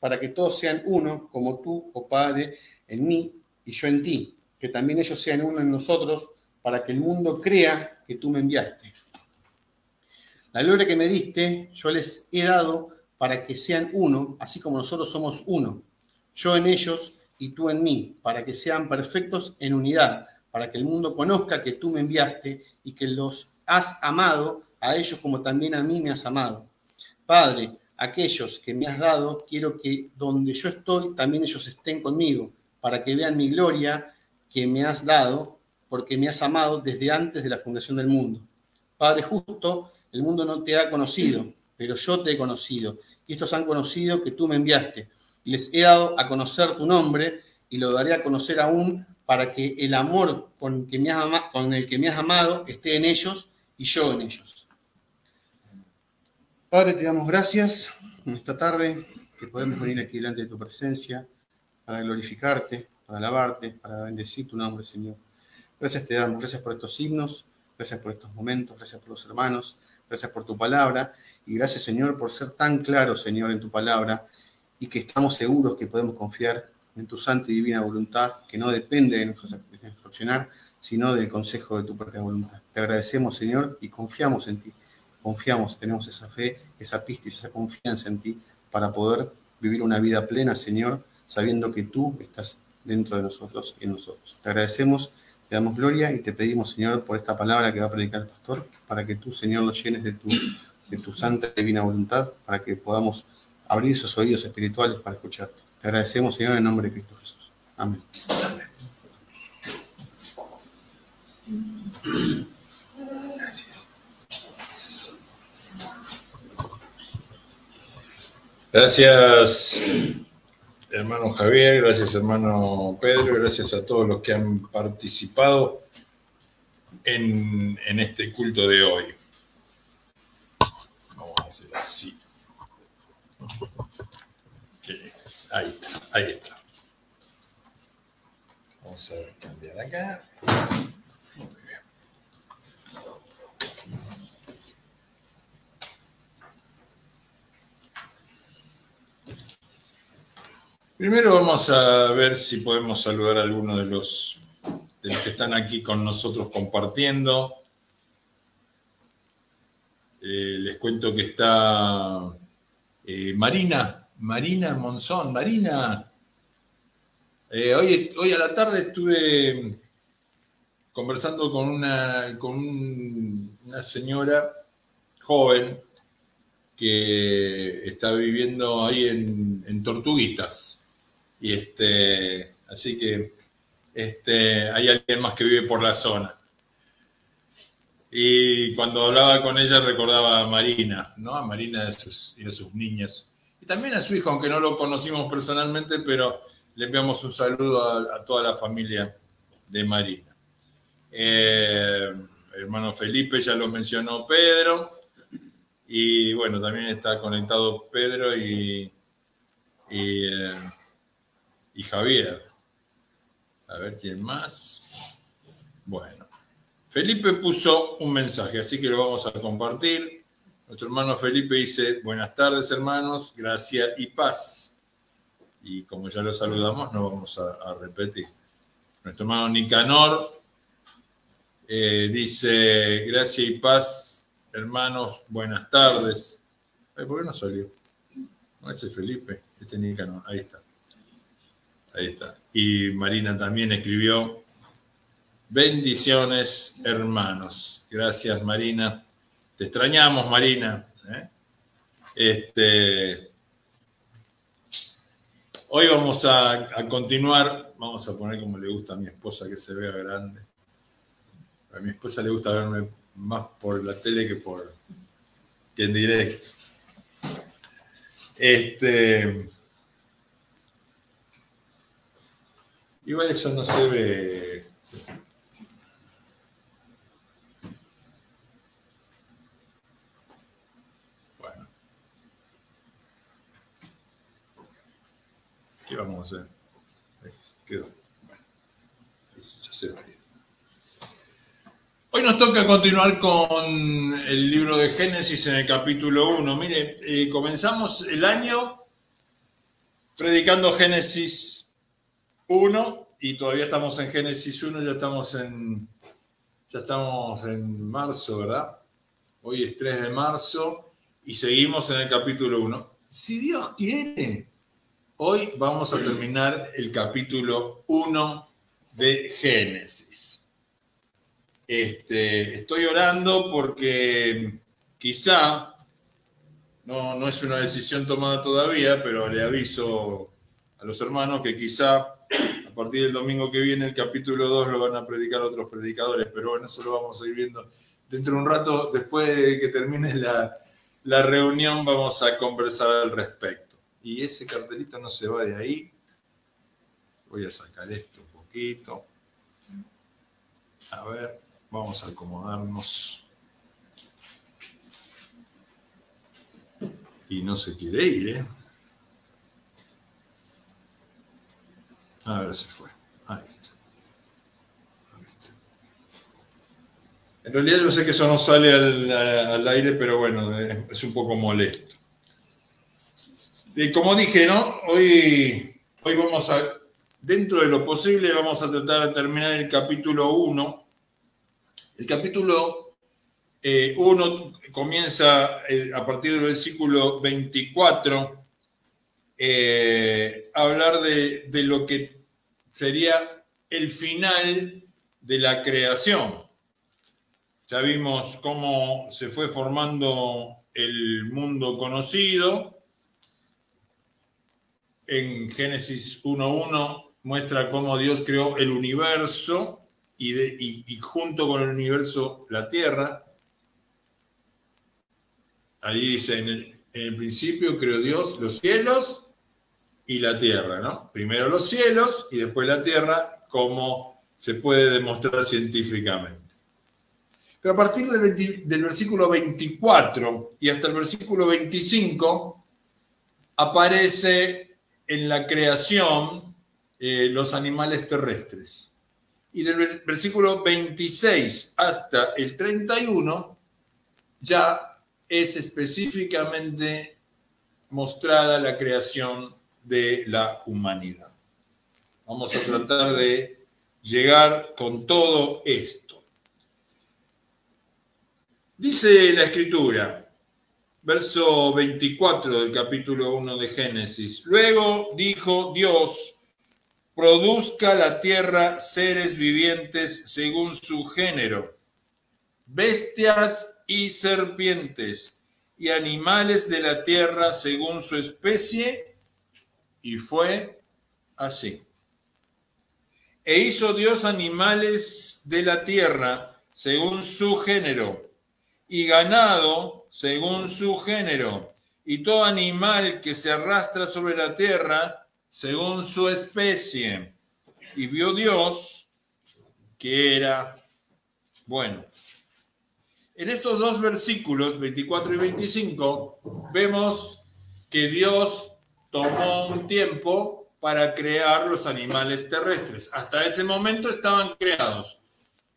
para que todos sean uno, como tú, oh Padre, en mí y yo en ti, que también ellos sean uno en nosotros, para que el mundo crea que tú me enviaste. La gloria que me diste, yo les he dado para que sean uno, así como nosotros somos uno. Yo en ellos y tú en mí, para que sean perfectos en unidad, para que el mundo conozca que tú me enviaste y que los has amado a ellos como también a mí me has amado. Padre, aquellos que me has dado, quiero que donde yo estoy, también ellos estén conmigo, para que vean mi gloria que me has dado, porque me has amado desde antes de la fundación del mundo. Padre justo, el mundo no te ha conocido, pero yo te he conocido, y estos han conocido que tú me enviaste, y les he dado a conocer tu nombre, y lo daré a conocer aún, para que el amor con, el que me has amado esté en ellos y yo en ellos. Padre, te damos gracias en esta tarde que podemos venir aquí delante de tu presencia para glorificarte, para alabarte, para bendecir tu nombre, Señor. Gracias te damos, gracias por estos signos, gracias por estos momentos, gracias por los hermanos, gracias por tu palabra y gracias, Señor, por ser tan claro, Señor, en tu palabra y que estamos seguros que podemos confiar en tu santa y divina voluntad, que no depende de nuestro accionar, sino del consejo de tu propia voluntad. Te agradecemos, Señor, y confiamos en ti. Confiamos, tenemos esa fe, esa pista y esa confianza en ti para poder vivir una vida plena, Señor, sabiendo que tú estás dentro de nosotros y en nosotros. Te agradecemos, te damos gloria y te pedimos, Señor, por esta palabra que va a predicar el pastor, para que tú, Señor, lo llenes de tu, de tu santa y divina voluntad, para que podamos abrir esos oídos espirituales para escucharte. Te agradecemos, Señor, en nombre de Cristo Jesús. Amén. Gracias. Gracias, hermano Javier, gracias, hermano Pedro, gracias a todos los que han participado en, en este culto de hoy. Vamos a hacer así. Ahí está, ahí está. Vamos a cambiar acá. Muy bien. Primero vamos a ver si podemos saludar a algunos de los, que están aquí con nosotros compartiendo. Eh, les cuento que está eh, Marina, Marina Monzón. Marina, eh, hoy, hoy a la tarde estuve conversando con una, con un- una señora joven que está viviendo ahí en, en Tortuguitas. Y este, así que este, hay alguien más que vive por la zona. Y cuando hablaba con ella recordaba a Marina, ¿no? A Marina y a sus, y sus niñas. Y también a su hijo, aunque no lo conocimos personalmente, pero le enviamos un saludo a, toda la familia de Marina. Eh, hermano Felipe, ya lo mencionó Pedro. Y bueno, también está conectado Pedro y, y, eh, y Javier. A ver quién más. Bueno, Felipe puso un mensaje, así que lo vamos a compartir. Nuestro hermano Felipe dice, buenas tardes hermanos, gracia y paz. Y como ya lo saludamos, no vamos a, repetir. Nuestro hermano Nicanor eh, dice, gracia y paz, hermanos, buenas tardes. Ay, ¿Por qué no salió? No, ese es Felipe, este es Nicanor, ahí está. Ahí está. Y Marina también escribió, bendiciones, hermanos. Gracias, Marina. Te extrañamos, Marina. ¿eh? Este, hoy vamos a, a continuar, vamos a poner como le gusta a mi esposa que se vea grande. A mi esposa le gusta verme más por la tele que por que en directo. Este, igual eso no se ve. Bueno. ¿Qué vamos a hacer? Quedó. Bueno, ya se ir. Hoy nos toca continuar con el libro de Génesis en el capítulo 1. Mire, eh, comenzamos el año predicando Génesis 1 y todavía estamos en Génesis 1, ya estamos en, ya estamos en marzo, ¿verdad? Hoy es 3 de marzo y seguimos en el capítulo 1. si Dios quiere, hoy vamos a terminar el capítulo 1 de Génesis. Este, estoy orando porque quizá, no, no es una decisión tomada todavía, pero le aviso a los hermanos que quizá a partir del domingo que viene el capítulo 2 lo van a predicar otros predicadores, pero bueno, eso lo vamos a ir viendo dentro de un rato, después de que termine la, la reunión, vamos a conversar al respecto. Y ese cartelito no se va de ahí. Voy a sacar esto un poquito. A ver, vamos a acomodarnos. Y no se quiere ir, ¿eh? A ver si fue. Ahí está. En realidad yo sé que eso no sale al, al aire, pero bueno, eh, es un poco molesto. Y como dije, ¿no? Hoy, hoy vamos a, dentro de lo posible, vamos a tratar de terminar el capítulo 1. El capítulo 1 comienza eh, a partir del versículo 24 eh, a hablar de, de lo que sería el final de la creación. Ya vimos cómo se fue formando el mundo conocido. En Génesis 1.1 muestra cómo Dios creó el universo y, junto con el universo la tierra. Ahí dice, en el principio creó Dios los cielos y la tierra, ¿no? Primero los cielos y después la tierra, como se puede demostrar científicamente. Pero a partir del, 20 del versículo 24 y hasta el versículo 25 aparece en la creación eh, los animales terrestres. Y del ver- versículo 26 hasta el 31 ya es específicamente mostrada la creación de la humanidad. Vamos a tratar de llegar con todo esto. Dice la escritura, verso 24 del capítulo 1 de Génesis. Luego dijo Dios, produzca la tierra seres vivientes según su género, bestias y serpientes, y animales de la tierra según su especie, y fue así. E hizo Dios animales de la tierra según su género, y ganado según su género, y todo animal que se arrastra sobre la tierra según su especie. Y vio Dios que era bueno. En estos dos versículos, 24 y 25, vemos que Dios tomó un tiempo para crear los animales terrestres. Hasta ese momento estaban creados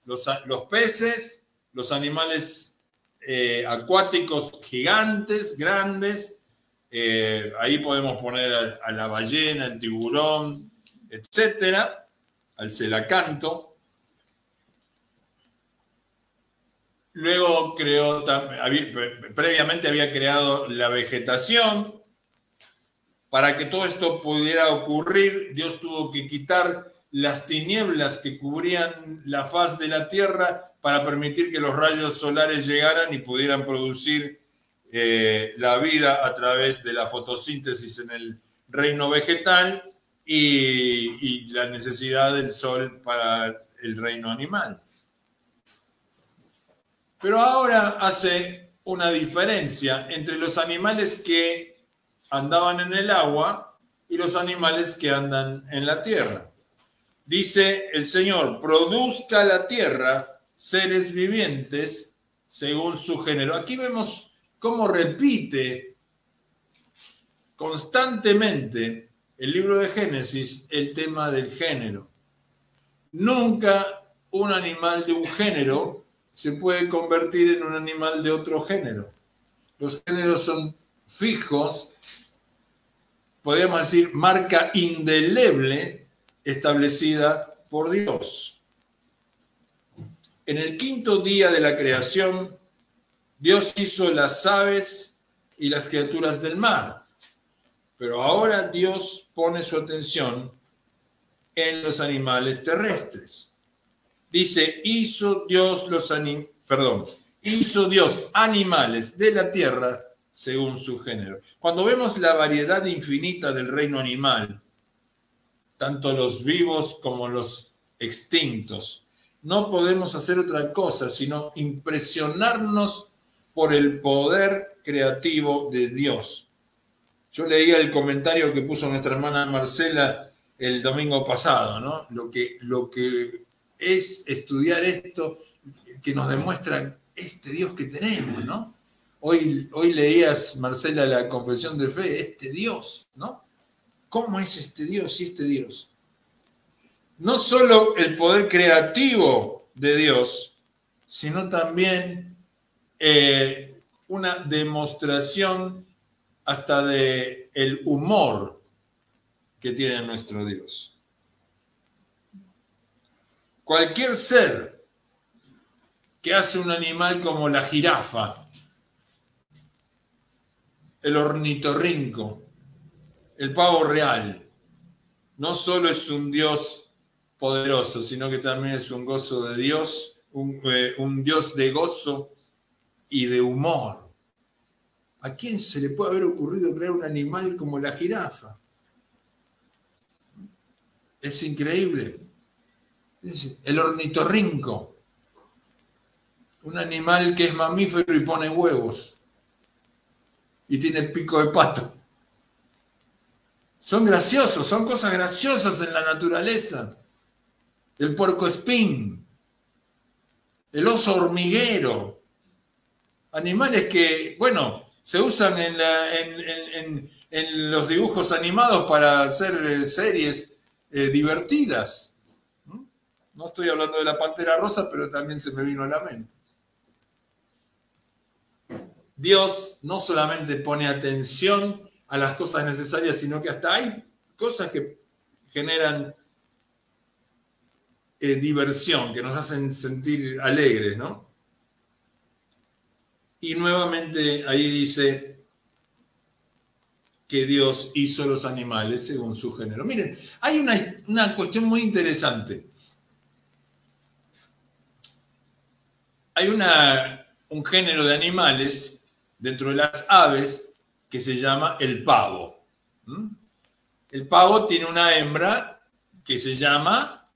los, peces, los animales eh, acuáticos gigantes, grandes. eh, ahí podemos poner a, la ballena, el tiburón, etcétera, al celacanto. Luego creó, previamente había creado la vegetación. Para que todo esto pudiera ocurrir, Dios tuvo que quitar las tinieblas que cubrían la faz de la tierra para permitir que los rayos solares llegaran y pudieran producir eh, la vida a través de la fotosíntesis en el reino vegetal y, y la necesidad del sol para el reino animal. Pero ahora hace una diferencia entre los animales que andaban en el agua y los animales que andan en la tierra. Dice el Señor, produzca la tierra seres vivientes según su género. Aquí vemos cómo repite constantemente el libro de Génesis el tema del género. Nunca un animal de un género se puede convertir en un animal de otro género. Los géneros son fijos, podríamos decir, marca indeleble establecida por Dios. En el quinto día de la creación, Dios hizo las aves y las criaturas del mar. Pero ahora Dios pone su atención en los animales terrestres. Dice, hizo Dios los perdón, hizo Dios animales de la tierra según su género. Cuando vemos la variedad infinita del reino animal, tanto los vivos como los extintos, no podemos hacer otra cosa sino impresionarnos por el poder creativo de Dios. Yo leía el comentario que puso nuestra hermana Marcela el domingo pasado, ¿no? Lo que, lo que es estudiar esto que nos demuestra este Dios que tenemos, ¿no? Hoy, leías, Marcela, la confesión de fe, este Dios, ¿no? ¿Cómo es este Dios y este Dios? No solo el poder creativo de Dios, sino también eh, una demostración hasta de el humor que tiene nuestro Dios. Cualquier ser que hace un animal como la jirafa, el ornitorrinco, el pavo real, no solo es un Dios poderoso, sino que también es un gozo de Dios, un, eh, un Dios de gozo y de humor. ¿A quién se le puede haber ocurrido crear un animal como la jirafa? Es increíble. El ornitorrinco, un animal que es mamífero y pone huevos y tiene pico de pato. Son graciosos, son cosas graciosas en la naturaleza. El puerco espín, el oso hormiguero, animales que, bueno, se usan en, los dibujos animados para hacer eh, series eh, divertidas. No estoy hablando de la pantera rosa, pero también se me vino a la mente. Dios no solamente pone atención a las cosas necesarias, sino que hasta hay cosas que generan eh, diversión, que nos hacen sentir alegres, ¿no? Y nuevamente ahí dice que Dios hizo los animales según su género. Miren, hay una, una cuestión muy interesante. Hay una, un género de animales dentro de las aves que se llama el pavo. El pavo tiene una hembra que se llama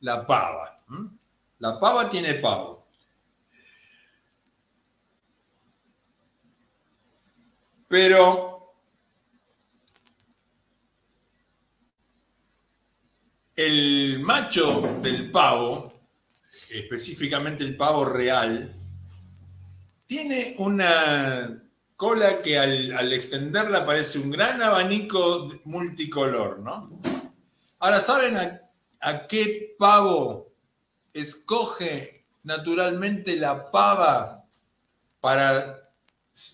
la pava. La pava tiene pavo. Pero el macho del pavo, específicamente el pavo real, tiene una cola que al, extenderla parece un gran abanico multicolor, ¿no? Ahora, ¿saben a, qué pavo escoge naturalmente la pava para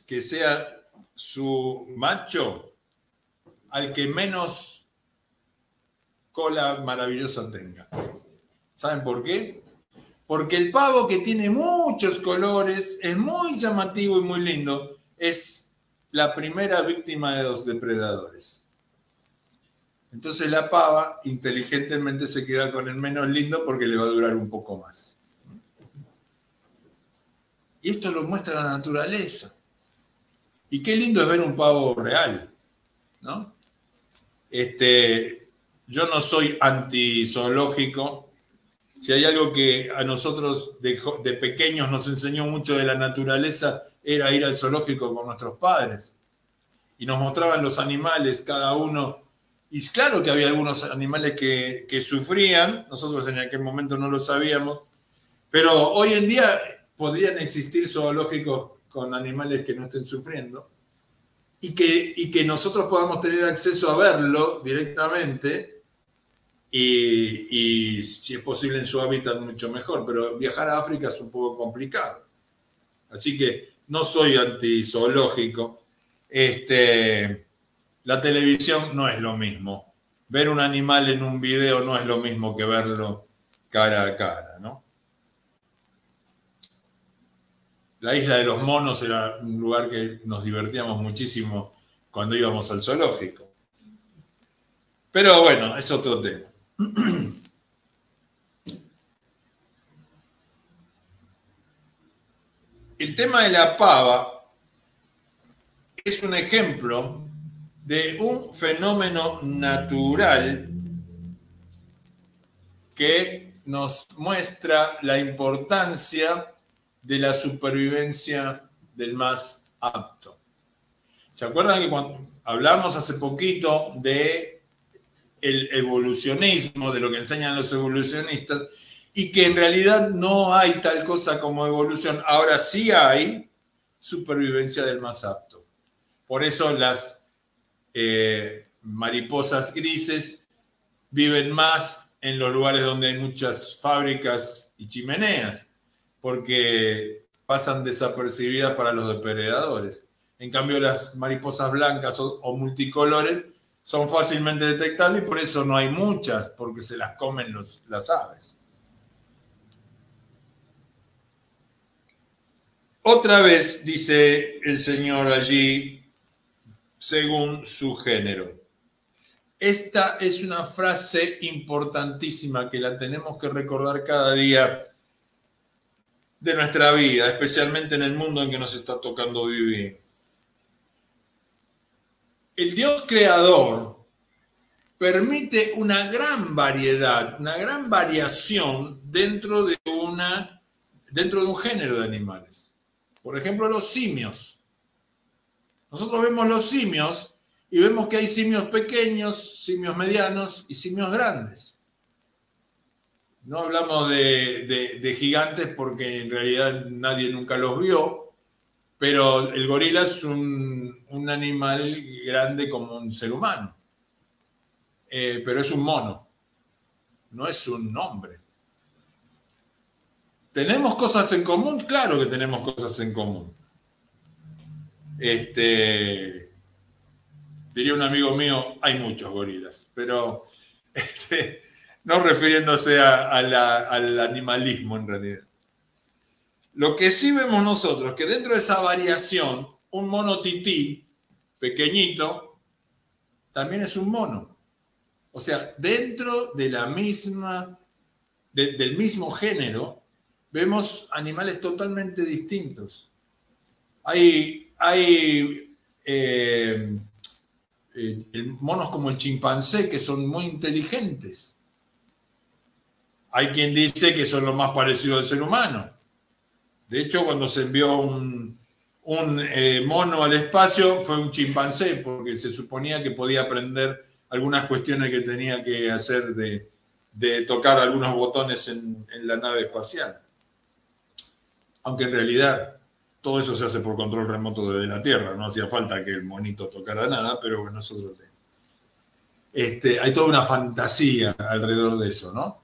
que sea su macho? Al que menos cola maravillosa tenga. ¿Saben por qué? Porque el pavo que tiene muchos colores, es muy llamativo y muy lindo, es la primera víctima de los depredadores. Entonces la pava inteligentemente se queda con el menos lindo porque le va a durar un poco más. Y esto lo muestra la naturaleza. Y qué lindo es ver un pavo real, ¿no? Este, yo no soy antizoológico. Si hay algo que a nosotros de, pequeños nos enseñó mucho de la naturaleza, era ir al zoológico con nuestros padres. Y nos mostraban los animales, cada uno. Y claro que había algunos animales que, que sufrían, nosotros en aquel momento no lo sabíamos, pero hoy en día podrían existir zoológicos con animales que no estén sufriendo y que, y que nosotros podamos tener acceso a verlo directamente y, si es posible en su hábitat mucho mejor, pero viajar a África es un poco complicado. Así que no soy antizoológico. Este, la televisión no es lo mismo. Ver un animal en un video no es lo mismo que verlo cara a cara, ¿no? La isla de los monos era un lugar que nos divertíamos muchísimo cuando íbamos al zoológico. Pero bueno, es otro tema. El tema de la pava es un ejemplo de un fenómeno natural que nos muestra la importancia de la supervivencia del más apto. ¿Se acuerdan que cuando hablamos hace poquito de el evolucionismo, de lo que enseñan los evolucionistas, y que en realidad no hay tal cosa como evolución. Ahora sí hay supervivencia del más apto. Por eso las eh, mariposas grises viven más en los lugares donde hay muchas fábricas y chimeneas, porque pasan desapercibidas para los depredadores. En cambio, las mariposas blancas o, o multicolores son fácilmente detectables y por eso no hay muchas, porque se las comen los, las aves. Otra vez dice el Señor allí, según su género. Esta es una frase importantísima que la tenemos que recordar cada día de nuestra vida, especialmente en el mundo en que nos está tocando vivir. El Dios creador permite una gran variedad, una gran variación dentro de, una, dentro de un género de animales. Por ejemplo, los simios. Nosotros vemos los simios y vemos que hay simios pequeños, simios medianos y simios grandes. No hablamos de, gigantes porque en realidad nadie nunca los vio, pero el gorila es un, animal grande como un ser humano, eh, pero es un mono, no es un hombre. ¿Tenemos cosas en común? Claro que tenemos cosas en común. Este, diría un amigo mío, hay muchos gorilas, pero este, no refiriéndose al animalismo en realidad. Lo que sí vemos nosotros, que dentro de esa variación, un mono tití pequeñito también es un mono. O sea, dentro de la misma, del mismo género, vemos animales totalmente distintos. Hay, hay eh, eh, monos como el chimpancé que son muy inteligentes. Hay quien dice que son lo más parecido al ser humano. De hecho, cuando se envió un, eh, mono al espacio fue un chimpancé, porque se suponía que podía aprender algunas cuestiones que tenía que hacer de, tocar algunos botones en la nave espacial aunque en realidad todo eso se hace por control remoto desde la Tierra, no hacía falta que el monito tocara nada, pero bueno, es otro tema. Este, hay toda una fantasía alrededor de eso, ¿no?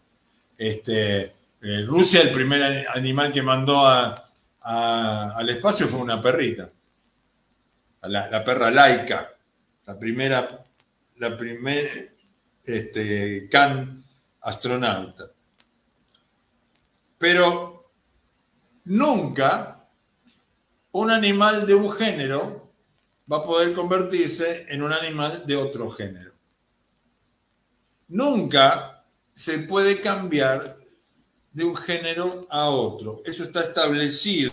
Este, eh, Rusia, el primer animal que mandó al espacio fue una perrita, la, perra laica, la primera, la primera este, can astronauta. Pero nunca un animal de un género va a poder convertirse en un animal de otro género. Nunca se puede cambiar de un género a otro. Eso está establecido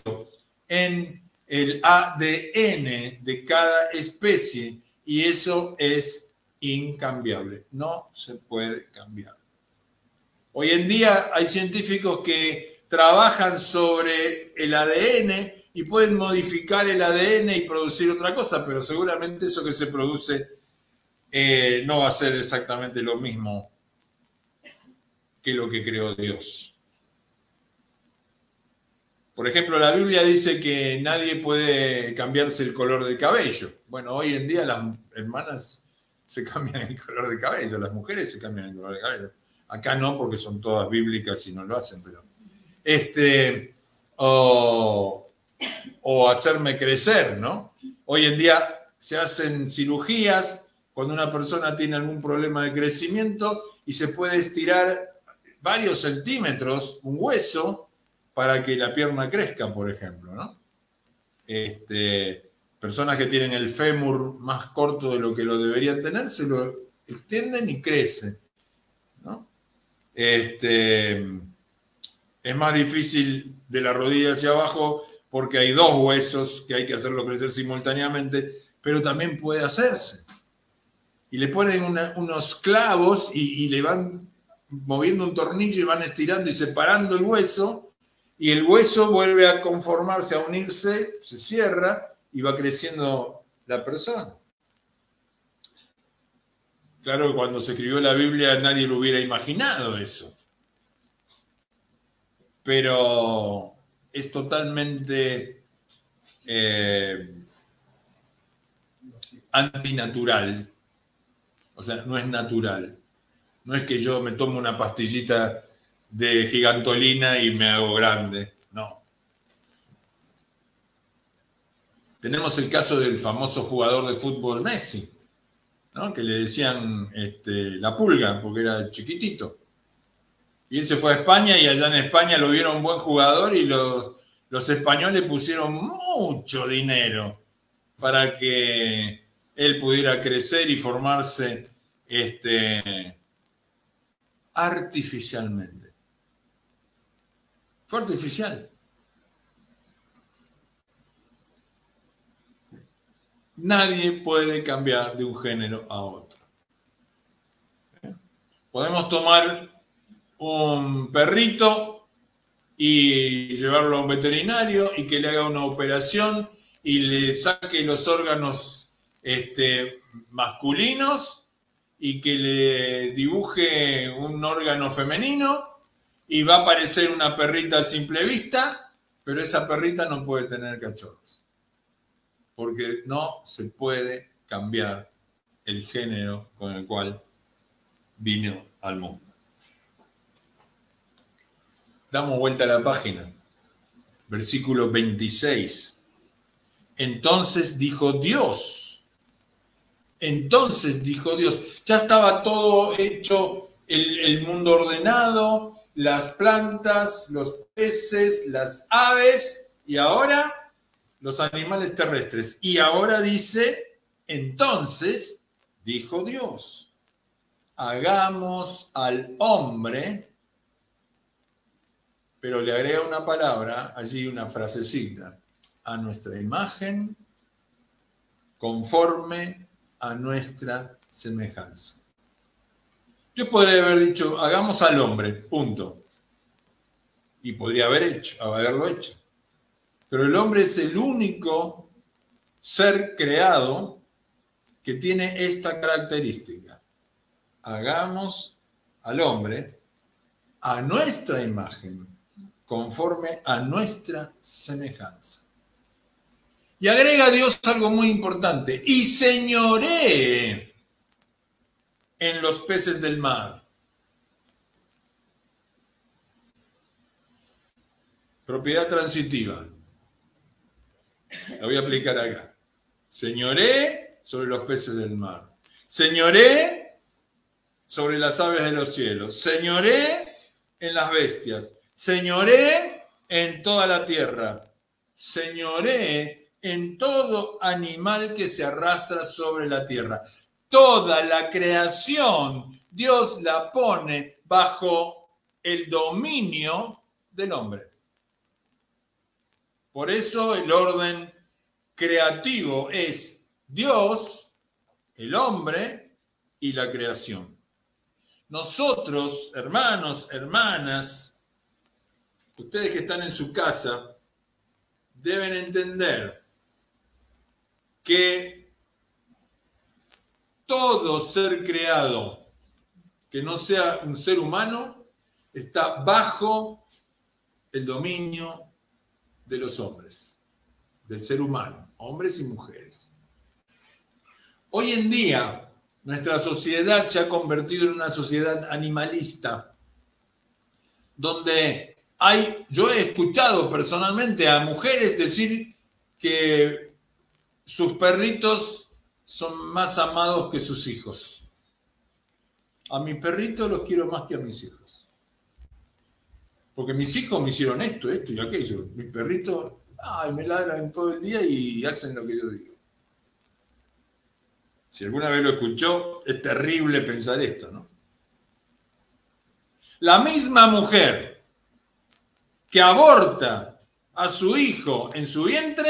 en el ADN de cada especie y eso es incambiable. No se puede cambiar. Hoy en día hay científicos que trabajan sobre el ADN y pueden modificar el ADN y producir otra cosa, pero seguramente eso que se produce eh, no va a ser exactamente lo mismo que lo que creó Dios. Por ejemplo, la Biblia dice que nadie puede cambiarse el color de cabello. Bueno, hoy en día las hermanas se cambian el color de cabello, las mujeres se cambian el color de cabello. Acá no, porque son todas bíblicas y no lo hacen, pero este, o, hacerme crecer, ¿no? Hoy en día se hacen cirugías cuando una persona tiene algún problema de crecimiento y se puede estirar varios centímetros un hueso para que la pierna crezca, por ejemplo, ¿no? Este, personas que tienen el fémur más corto de lo que lo deberían tener, se lo extienden y crecen. ¿no? Este, es más difícil de la rodilla hacia abajo porque hay dos huesos que hay que hacerlo crecer simultáneamente, pero también puede hacerse. Y le ponen unos clavos y le van moviendo un tornillo y van estirando y separando el hueso, y el hueso vuelve a conformarse, a unirse, se cierra y va creciendo la persona. Claro que cuando se escribió la Biblia nadie lo hubiera imaginado eso. Pero es totalmente eh, antinatural. O sea, no es natural. No es que yo me tomo una pastillita de gigantolina y me hago grande. No. Tenemos el caso del famoso jugador de fútbol Messi, ¿no? que le decían este, la pulga porque era chiquitito. Y él se fue a España y allá en España lo vieron buen jugador y los, los españoles pusieron mucho dinero para que él pudiera crecer y formarse este, artificialmente. Artificial. Nadie puede cambiar de un género a otro. Podemos tomar un perrito y llevarlo a un veterinario y que le haga una operación y le saque los órganos este, masculinos y que le dibuje un órgano femenino y va a aparecer una perrita a simple vista, pero esa perrita no puede tener cachorros. Porque no se puede cambiar el género con el cual vino al mundo. Damos vuelta a la página. Versículo 26. Entonces dijo Dios. Entonces dijo Dios. Ya estaba todo hecho, el, el mundo ordenado, las plantas, los peces, las aves y ahora los animales terrestres. Y ahora dice, entonces dijo Dios, hagamos al hombre, pero le agrega una palabra, allí una frasecita, a nuestra imagen, conforme a nuestra semejanza. Yo podría haber dicho, hagamos al hombre, punto. Y podría haber hecho, haberlo hecho. Pero el hombre es el único ser creado que tiene esta característica. Hagamos al hombre a nuestra imagen, conforme a nuestra semejanza. Y agrega Dios algo muy importante, y señoré en los peces del mar. Propiedad transitiva. La voy a aplicar acá. Señoré sobre los peces del mar. Señoré sobre las aves de los cielos. Señoré en las bestias. Señoré en toda la tierra. Señoré en todo animal que se arrastra sobre la tierra. Toda la creación Dios la pone bajo el dominio del hombre. Por eso el orden creativo es Dios, el hombre y la creación. Nosotros, hermanos, hermanas, ustedes que están en su casa, deben entender que todo ser creado que no sea un ser humano está bajo el dominio de los hombres, del ser humano, hombres y mujeres. Hoy en día, nuestra sociedad se ha convertido en una sociedad animalista, donde hay, yo he escuchado personalmente a mujeres decir que sus perritos son más amados que sus hijos. A mis perritos los quiero más que a mis hijos. Porque mis hijos me hicieron esto, esto y aquello. Mis perritos, ay, me ladran todo el día y hacen lo que yo digo. Si alguna vez lo escuchó, es terrible pensar esto, ¿no? La misma mujer que aborta a su hijo en su vientre,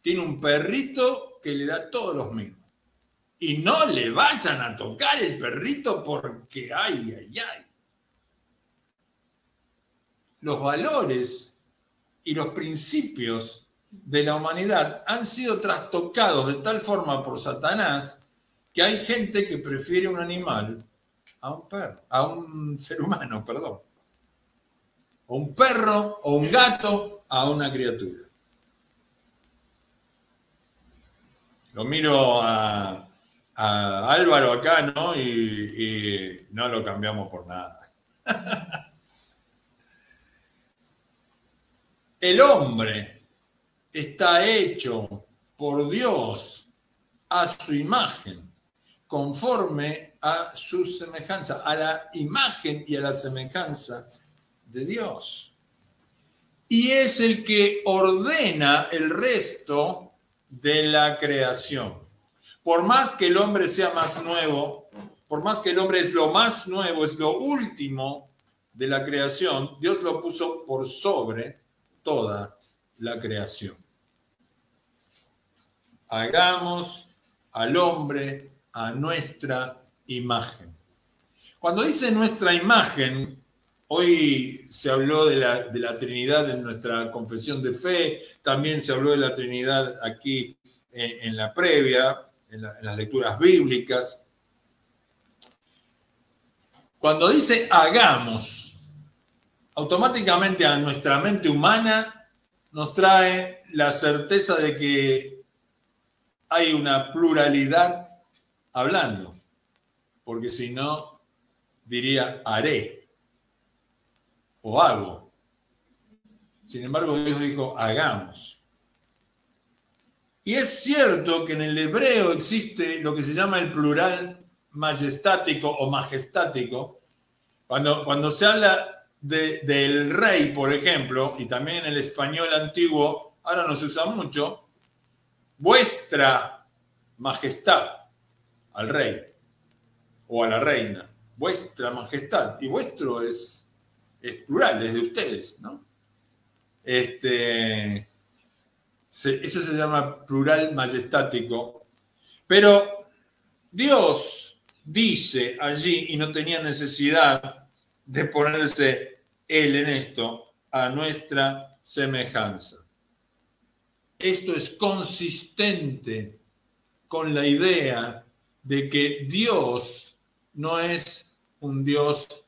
tiene un perrito que le da todos los mismos. Y no le vayan a tocar el perrito porque, ay, ay, ay. Los valores y los principios de la humanidad han sido trastocados de tal forma por Satanás que hay gente que prefiere un animal a un perro, a un ser humano, perdón. O un perro o un gato a una criatura. Lo miro a, Álvaro acá, ¿no? Y no lo cambiamos por nada. El hombre está hecho por Dios a su imagen, conforme a su semejanza, a la imagen y a la semejanza de Dios. Y es el que ordena el resto de la creación. Por más que el hombre sea más nuevo, por más que el hombre es lo más nuevo, es lo último de la creación, Dios lo puso por sobre toda la creación. Hagamos al hombre a nuestra imagen. Cuando dice nuestra imagen, hoy se habló de la, Trinidad en nuestra confesión de fe, también se habló de la Trinidad aquí en, en la previa, en las lecturas bíblicas. Cuando dice hagamos, automáticamente a nuestra mente humana nos trae la certeza de que hay una pluralidad hablando, porque si no, diría haré o hago. Sin embargo, Dios dijo hagamos. Y es cierto que en el hebreo existe lo que se llama el plural majestático o majestático. Cuando, cuando se habla de, del rey, por ejemplo, y también en el español antiguo, ahora no se usa mucho, vuestra majestad al rey o a la reina, vuestra majestad, y vuestro es, es plural, es de ustedes, ¿no? Este, eso se llama plural majestático, pero Dios dice allí, y no tenía necesidad de ponerse Él en esto a nuestra semejanza. Esto es consistente con la idea de que Dios no es un Dios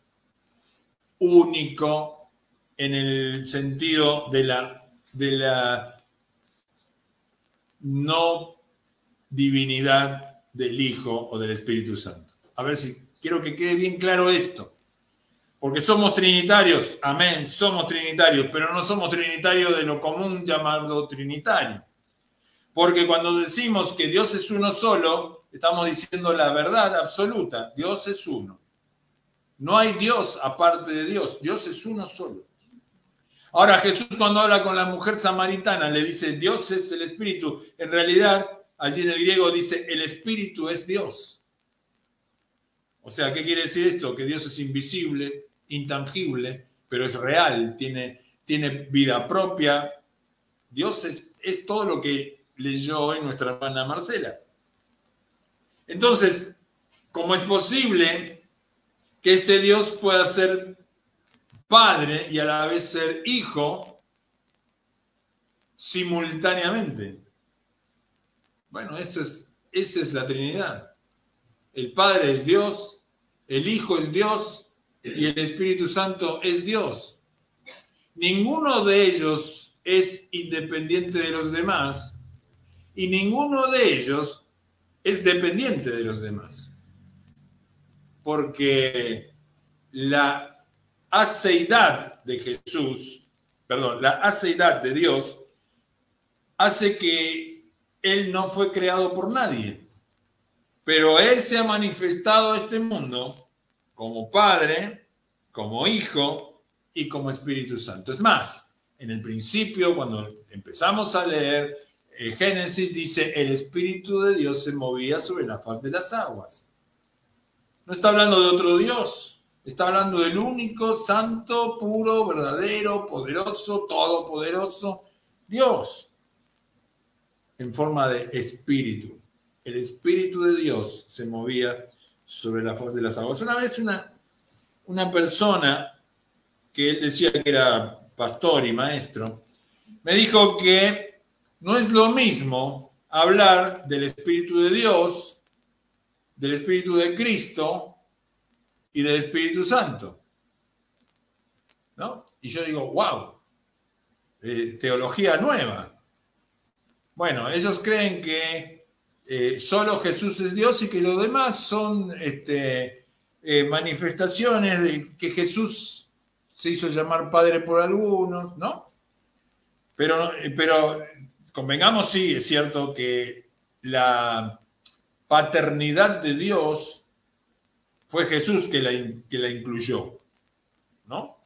único en el sentido de la, de la no divinidad del Hijo o del Espíritu Santo. A ver si quiero que quede bien claro esto. Porque somos trinitarios, amén, somos trinitarios, pero no somos trinitarios de lo común llamado trinitario. Porque cuando decimos que Dios es uno solo, estamos diciendo la verdad absoluta, Dios es uno. No hay Dios aparte de Dios, Dios es uno solo. Ahora Jesús cuando habla con la mujer samaritana le dice, Dios es el Espíritu. En realidad, allí en el griego dice, el Espíritu es Dios. O sea, ¿qué quiere decir esto? Que Dios es invisible, intangible, pero es real, tiene, tiene vida propia. Dios es, es todo lo que leyó hoy nuestra hermana Marcela. Entonces, ¿cómo es posible que este Dios pueda ser padre y a la vez ser hijo simultáneamente? Bueno, eso es, esa es la Trinidad. El Padre es Dios, el Hijo es Dios y el Espíritu Santo es Dios. Ninguno de ellos es independiente de los demás y ninguno de ellos es dependiente de los demás. Porque la aceidad de Jesús, perdón, la aceidad de Dios hace que Él no fue creado por nadie, pero Él se ha manifestado a este mundo como Padre, como Hijo y como Espíritu Santo. Es más, en el principio, cuando empezamos a leer eh, Génesis dice, el Espíritu de Dios se movía sobre la faz de las aguas. Está hablando de otro Dios, está hablando del único, santo, puro, verdadero, poderoso, todopoderoso Dios en forma de espíritu. El Espíritu de Dios se movía sobre la faz de las aguas. Una vez una, una persona que él decía que era pastor y maestro, me dijo que no es lo mismo hablar del Espíritu de Dios, del Espíritu de Cristo y del Espíritu Santo. ¿No? Y yo digo, wow, eh, teología nueva. Bueno, ellos creen que eh, solo Jesús es Dios y que lo demás son este, eh, manifestaciones de que Jesús se hizo llamar Padre por algunos, ¿no? Pero, pero convengamos, sí, es cierto que la paternidad de Dios fue Jesús que la, que la incluyó, ¿no?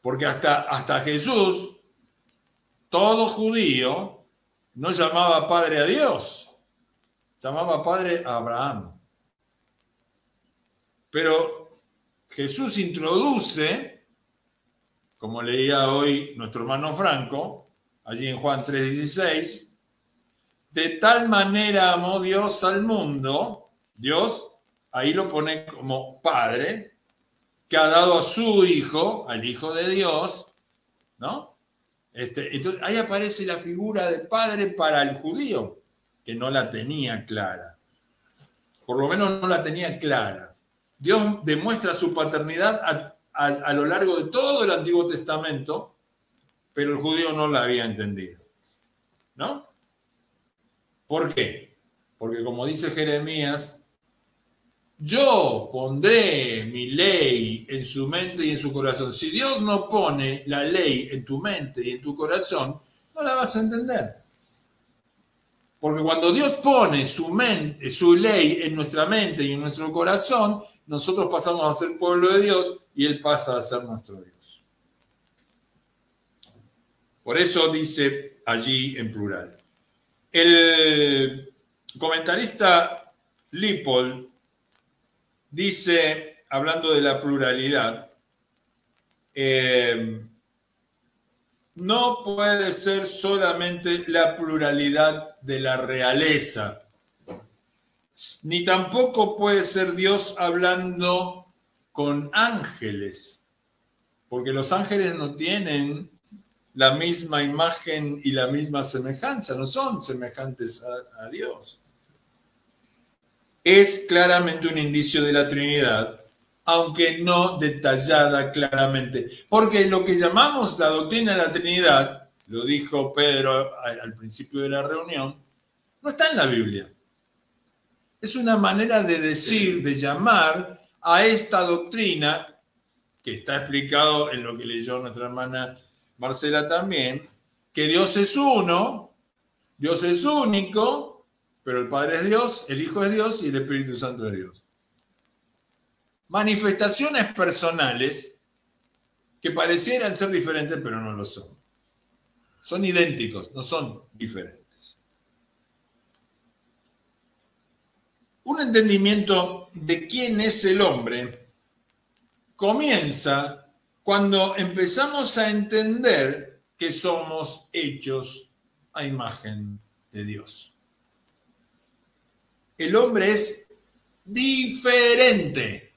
Porque hasta, hasta Jesús, todo judío, no llamaba Padre a Dios, llamaba Padre a Abraham. Pero Jesús introduce, como leía hoy nuestro hermano Franco, allí en Juan 3:16, de tal manera amó Dios al mundo, Dios ahí lo pone como Padre, que ha dado a su Hijo, al Hijo de Dios, ¿no? Este, entonces ahí aparece la figura de Padre para el judío, que no la tenía clara. Por lo menos no la tenía clara. Dios demuestra su paternidad a, a lo largo de todo el Antiguo Testamento, pero el judío no la había entendido. ¿No? ¿Por qué? Porque como dice Jeremías, yo pondré mi ley en su mente y en su corazón. Si Dios no pone la ley en tu mente y en tu corazón, no la vas a entender. Porque cuando Dios pone su, mente, su ley en nuestra mente y en nuestro corazón, nosotros pasamos a ser pueblo de Dios y Él pasa a ser nuestro Dios. Por eso dice allí en plural. El comentarista Lipold dice, hablando de la pluralidad, eh, no puede ser solamente la pluralidad de la realeza, ni tampoco puede ser Dios hablando con ángeles, porque los ángeles no tienen la misma imagen y la misma semejanza, no son semejantes a, a Dios es claramente un indicio de la Trinidad, aunque no detallada claramente. Porque lo que llamamos la doctrina de la Trinidad, lo dijo Pedro al principio de la reunión, no está en la Biblia. Es una manera de decir, de llamar a esta doctrina, que está explicado en lo que leyó nuestra hermana Marcela también, que Dios es uno, Dios es único, pero el Padre es Dios, el Hijo es Dios y el Espíritu Santo es Dios. Manifestaciones personales que parecieran ser diferentes, pero no lo son. Son idénticos, no son diferentes. Un entendimiento de quién es el hombre comienza cuando empezamos a entender que somos hechos a imagen de Dios el hombre es diferente.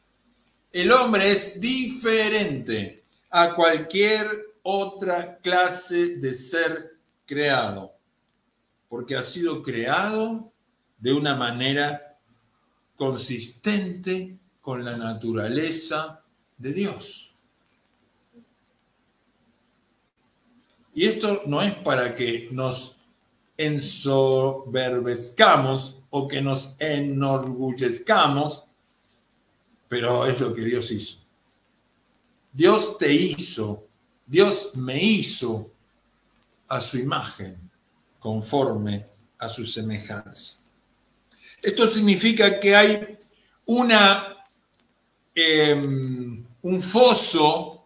El hombre es diferente a cualquier otra clase de ser creado, porque ha sido creado de una manera consistente con la naturaleza de Dios. Y esto no es para que nos ensoberbezcamos o que nos enorgullezcamos, pero es lo que Dios hizo. Dios te hizo, Dios me hizo a su imagen, conforme a su semejanza. Esto significa que hay una, em, un foso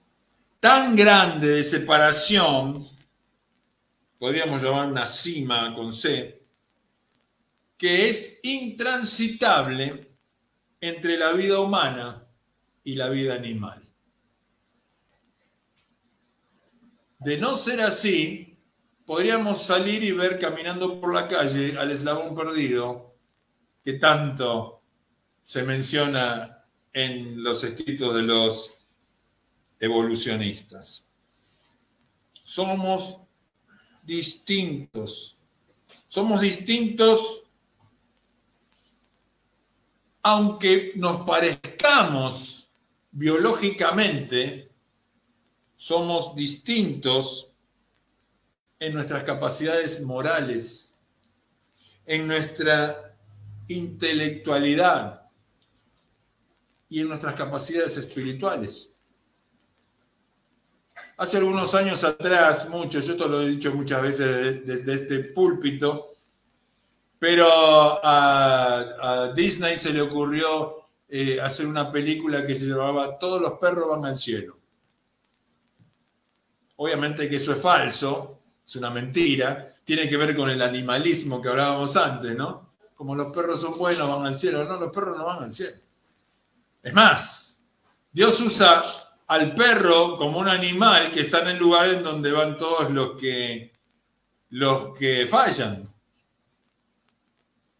tan grande de separación podríamos llamar una cima con C, que es intransitable entre la vida humana y la vida animal. De no ser así, podríamos salir y ver caminando por la calle al eslabón perdido que tanto se menciona en los escritos de los evolucionistas. Somos distintos. Somos distintos aunque nos parezcamos biológicamente, somos distintos en nuestras capacidades morales, en nuestra intelectualidad y en nuestras capacidades espirituales. Hace algunos años atrás, muchos, yo esto lo he dicho muchas veces desde este púlpito, pero a, Disney se le ocurrió eh, hacer una película que se llamaba Todos los perros van al cielo. Obviamente que eso es falso, es una mentira, tiene que ver con el animalismo que hablábamos antes, ¿no? Como los perros son buenos, van al cielo. No, los perros no van al cielo. Es más, Dios usa al perro como un animal que está en el lugar en donde van todos los que, los que fallan.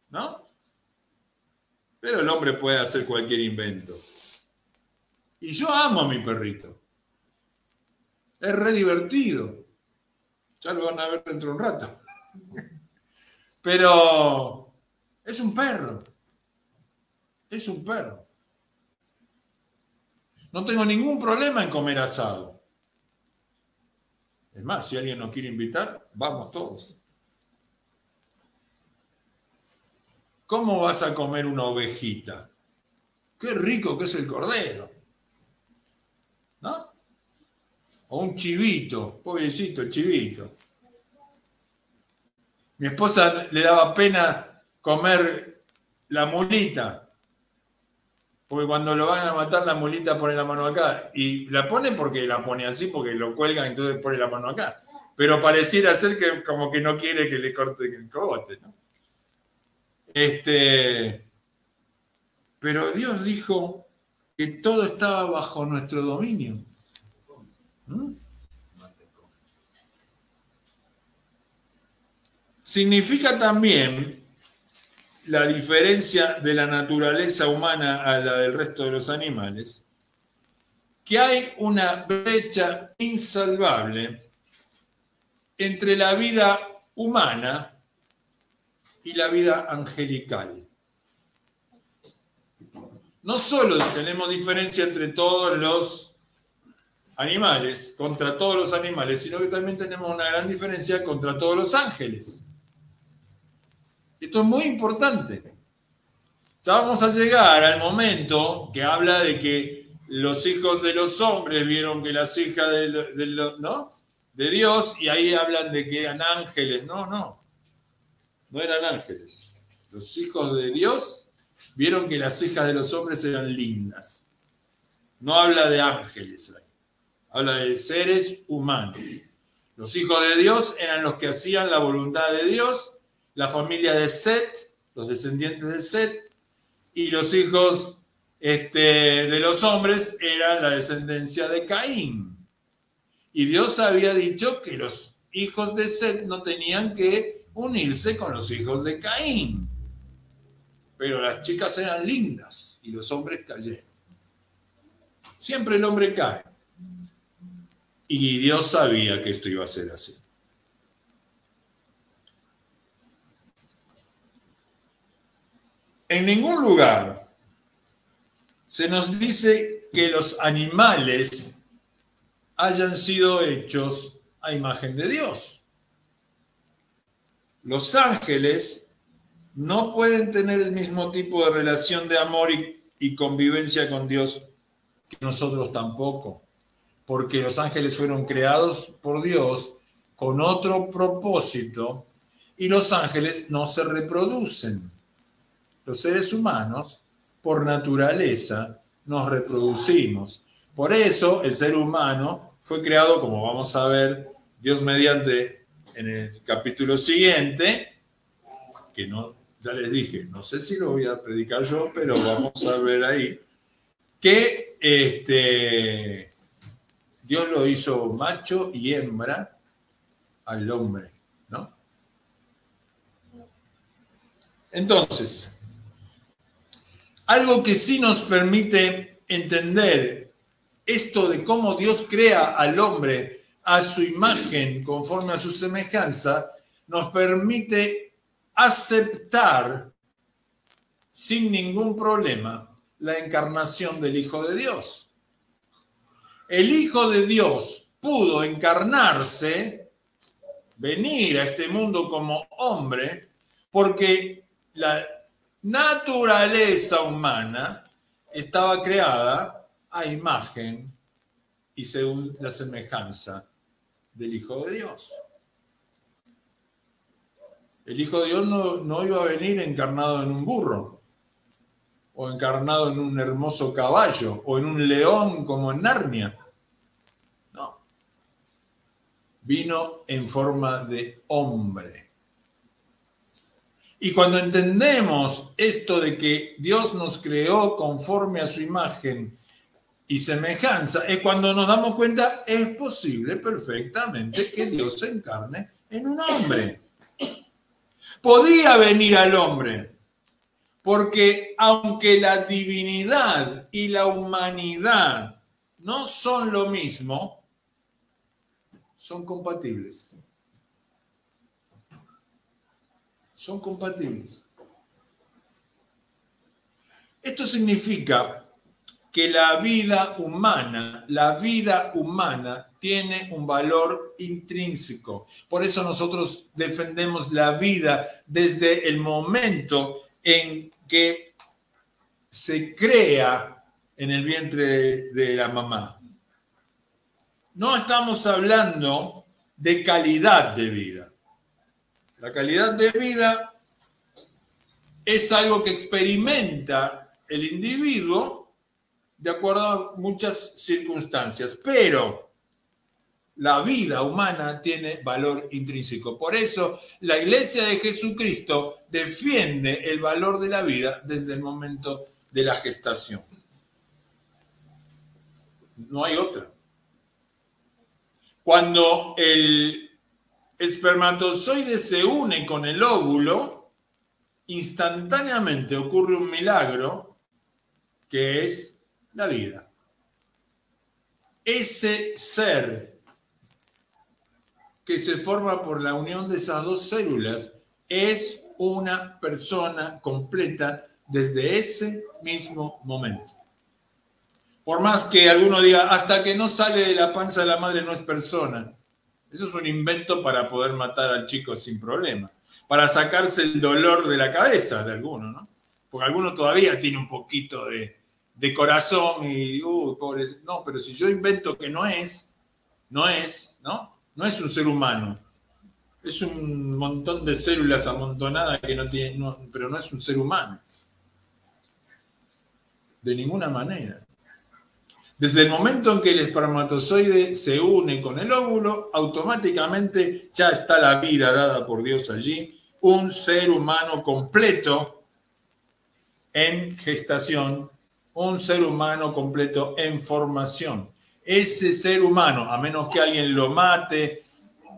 ¿No? Pero el hombre puede hacer cualquier invento. Y yo amo a mi perrito. Es re divertido. Ya lo van a ver dentro de un rato. Pero es un perro. Es un perro. No tengo ningún problema en comer asado. Es más, si alguien nos quiere invitar, vamos todos. ¿Cómo vas a comer una ovejita? Qué rico que es el cordero. ¿No? O un chivito, pobrecito chivito. Mi esposa le daba pena comer la mulita, porque cuando lo van a matar la mulita pone la mano acá, y la pone porque la pone así, porque lo cuelgan, entonces pone la mano acá. Pero pareciera ser que como que no quiere que le corte el cogote, ¿no? Este, pero Dios dijo que todo estaba bajo nuestro dominio. ¿Mm? Significa también la diferencia de la naturaleza humana a la del resto de los animales, que hay una brecha insalvable entre la vida humana y la vida angelical. No solo tenemos diferencia entre todos los animales, contra todos los animales, sino que también tenemos una gran diferencia contra todos los ángeles. Esto es muy importante. Ya vamos a llegar al momento que habla de que los hijos de los hombres vieron que las hijas de, ¿no? de Dios y ahí hablan de que eran ángeles. No, no no eran ángeles. Los hijos de Dios vieron que las hijas de los hombres eran lindas. No habla de ángeles ahí, habla de seres humanos. Los hijos de Dios eran los que hacían la voluntad de Dios, la familia de Set, los descendientes de Set, y los hijos este, de los hombres eran la descendencia de Caín. Y Dios había dicho que los hijos de Set no tenían que unirse con los hijos de Caín. Pero las chicas eran lindas y los hombres cayeron. Siempre el hombre cae. Y Dios sabía que esto iba a ser así. En ningún lugar se nos dice que los animales hayan sido hechos a imagen de Dios. Los ángeles no pueden tener el mismo tipo de relación de amor y, convivencia con Dios que nosotros tampoco, porque los ángeles fueron creados por Dios con otro propósito y los ángeles no se reproducen. Los seres humanos, por naturaleza, nos reproducimos. Por eso el ser humano fue creado, como vamos a ver, Dios mediante en el capítulo siguiente, que no, ya les dije, no sé si lo voy a predicar yo, pero vamos a ver ahí, que este, Dios lo hizo macho y hembra al hombre, ¿no? Entonces, algo que sí nos permite entender esto de cómo Dios crea al hombre a su imagen conforme a su semejanza, nos permite aceptar sin ningún problema la encarnación del Hijo de Dios. El Hijo de Dios pudo encarnarse, venir a este mundo como hombre, porque la naturaleza humana estaba creada a imagen y según la semejanza del Hijo de Dios. El Hijo de Dios no, no, iba a venir encarnado en un burro, o encarnado en un hermoso caballo, o en un león como en Narnia. No. Vino en forma de hombre. Y cuando entendemos esto de que Dios nos creó conforme a su imagen y semejanza, es cuando nos damos cuenta, es posible perfectamente que Dios se encarne en un hombre. Podía venir al hombre, porque aunque la divinidad y la humanidad no son lo mismo, son compatibles. Son compatibles. Esto significa que la vida humana, la vida humana tiene un valor intrínseco. Por eso nosotros defendemos la vida desde el momento en que se crea en el vientre de la mamá. No estamos hablando de calidad de vida. La calidad de vida es algo que experimenta el individuo de acuerdo a muchas circunstancias, pero la vida humana tiene valor intrínseco. Por eso la iglesia de Jesucristo defiende el valor de la vida desde el momento de la gestación. No hay otra. Cuando el espermatozoide se une con el óvulo, instantáneamente ocurre un milagro que es la vida. Ese ser que se forma por la unión de esas dos células es una persona completa desde ese mismo momento. Por más que alguno diga, hasta que no sale de la panza de la madre no es persona. Eso es un invento para poder matar al chico sin problema, para sacarse el dolor de la cabeza de alguno, ¿no? Porque alguno todavía tiene un poquito de, corazón y, uy, pobre, no, pero si yo invento que no es, no es, ¿no? No es un ser humano. Es un montón de células amontonadas que no tienen, pero no es un ser humano. De ninguna manera. Desde el momento en que el espermatozoide se une con el óvulo, automáticamente ya está la vida dada por Dios allí, un ser humano completo en gestación un ser humano completo en formación. Ese ser humano, a menos que alguien lo mate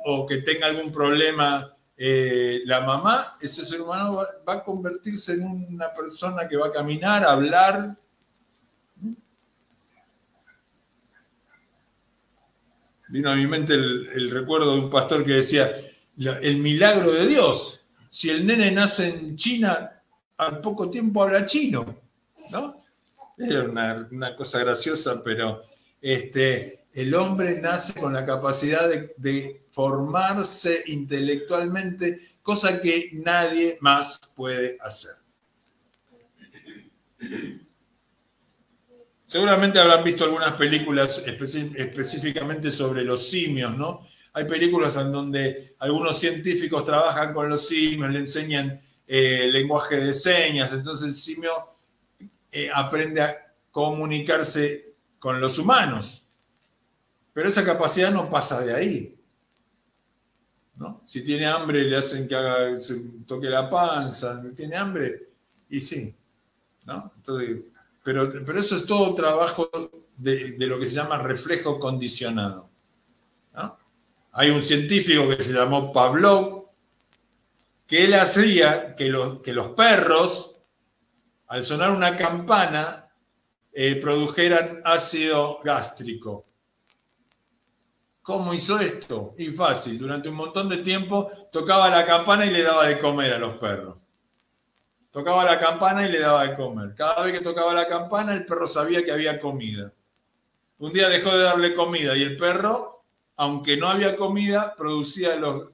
o que tenga algún problema eh, la mamá, ese ser humano va, a convertirse en una persona que va a caminar, a hablar. Vino a mi mente el, recuerdo de un pastor que decía, el milagro de Dios. Si el nene nace en China, al poco tiempo habla chino, ¿no? Era una, cosa graciosa, pero este, el hombre nace con la capacidad de, formarse intelectualmente, cosa que nadie más puede hacer. Seguramente habrán visto algunas películas específicamente sobre los simios, ¿no? Hay películas en donde algunos científicos trabajan con los simios, le enseñan eh, lenguaje de señas, entonces el simio eh, aprende a comunicarse con los humanos. Pero esa capacidad no pasa de ahí. ¿no? Si tiene hambre, le hacen que se toque la panza. ¿Tiene hambre? Y sí. ¿no? Entonces, pero, pero eso es todo un trabajo de, lo que se llama reflejo condicionado. Hay un científico que se llamó Pavlov, que él hacía que los, que los perros, al sonar una campana, eh, produjeran ácido gástrico. ¿Cómo hizo esto? Y fácil, durante un montón de tiempo tocaba la campana y le daba de comer a los perros. Tocaba la campana y le daba de comer. Cada vez que tocaba la campana el perro sabía que había comida. Un día dejó de darle comida y el perro, aunque no había comida, producía los,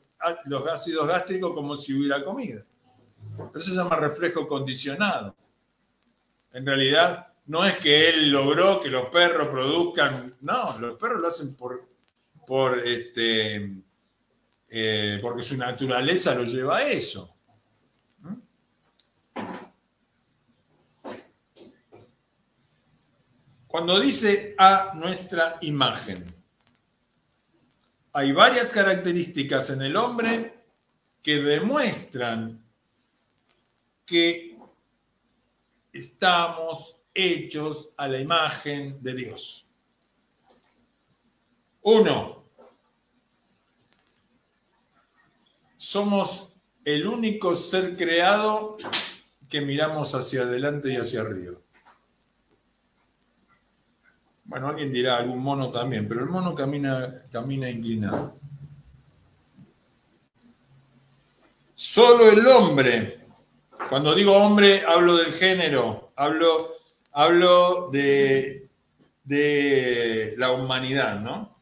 ácidos gástricos como si hubiera comida. Pero eso se llama reflejo condicionado. En realidad, no es que él logró que los perros produzcan, no, los perros lo hacen por, por este, eh, porque su naturaleza lo lleva a eso. Cuando dice a nuestra imagen, hay varias características en el hombre que demuestran que estamos hechos a la imagen de Dios. Uno, somos el único ser creado que miramos hacia adelante y hacia arriba. Bueno, alguien dirá algún mono también, pero el mono camina, camina inclinado. Solo el hombre, cuando digo hombre hablo del género, hablo, hablo de, de la humanidad, ¿no?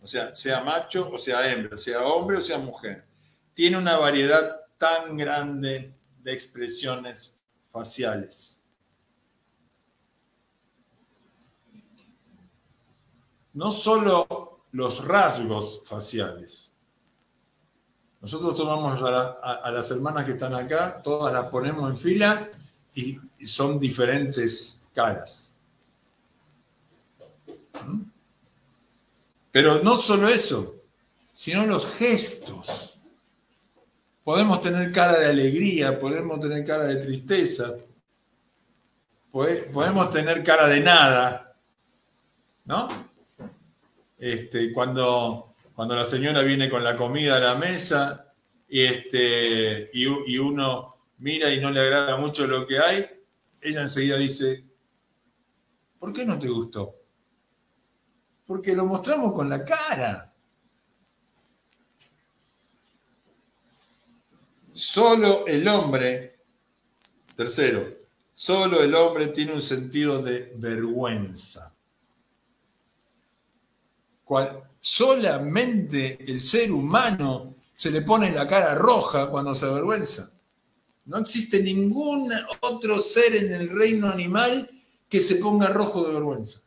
O sea, sea macho o sea hembra, sea hombre o sea mujer. Tiene una variedad tan grande de expresiones faciales. No solo los rasgos faciales. Nosotros tomamos a, las hermanas que están acá, todas las ponemos en fila y, son diferentes caras. ¿Mm? Pero no solo eso, sino los gestos. Podemos tener cara de alegría, podemos tener cara de tristeza, podemos tener cara de nada, ¿no? Este, cuando, cuando la señora viene con la comida a la mesa y, este, y, uno mira y no le agrada mucho lo que hay, ella enseguida dice, ¿por qué no te gustó? Porque lo mostramos con la cara. Solo el hombre, tercero, solo el hombre tiene un sentido de vergüenza solamente el ser humano se le pone la cara roja cuando se avergüenza. No existe ningún otro ser en el reino animal que se ponga rojo de vergüenza.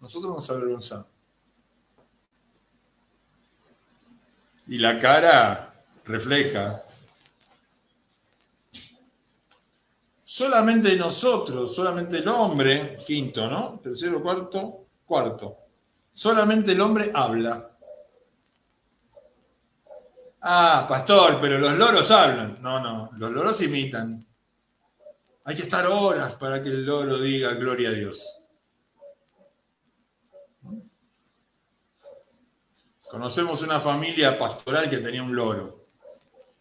Nosotros nos avergonzamos. Y la cara refleja. Solamente nosotros, solamente el hombre, quinto, ¿no? Tercero, cuarto, cuarto solamente el hombre habla. Ah, pastor, pero los loros hablan. No, no, los loros imitan. Hay que estar horas para que el loro diga gloria a Dios. Conocemos una familia pastoral que tenía un loro.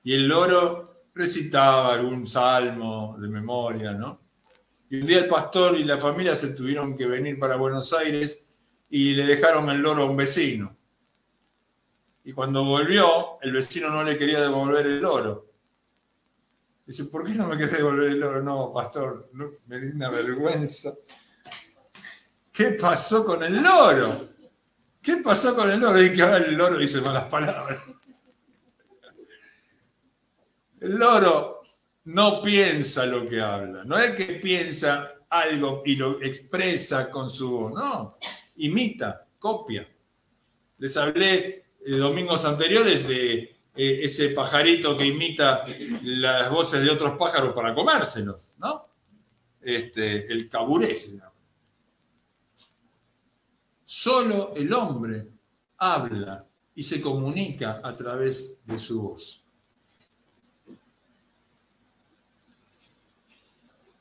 Y el loro recitaba algún salmo de memoria, ¿no? Y un día el pastor y la familia se tuvieron que venir para Buenos Aires y le dejaron el loro a un vecino. Y cuando volvió, el vecino no le quería devolver el loro. Dice, ¿por qué no me querés devolver el loro? No, pastor, me di una vergüenza. ¿Qué pasó con el loro? ¿Qué pasó con el loro? Y que ahora el loro dice malas palabras. El loro no piensa lo que habla, no es que piensa algo y lo expresa con su voz, no imita, copia. Les hablé eh, domingos anteriores de eh, ese pajarito que imita las voces de otros pájaros para comérselos, ¿no? Este, el caburé se llama. Solo el hombre habla y se comunica a través de su voz.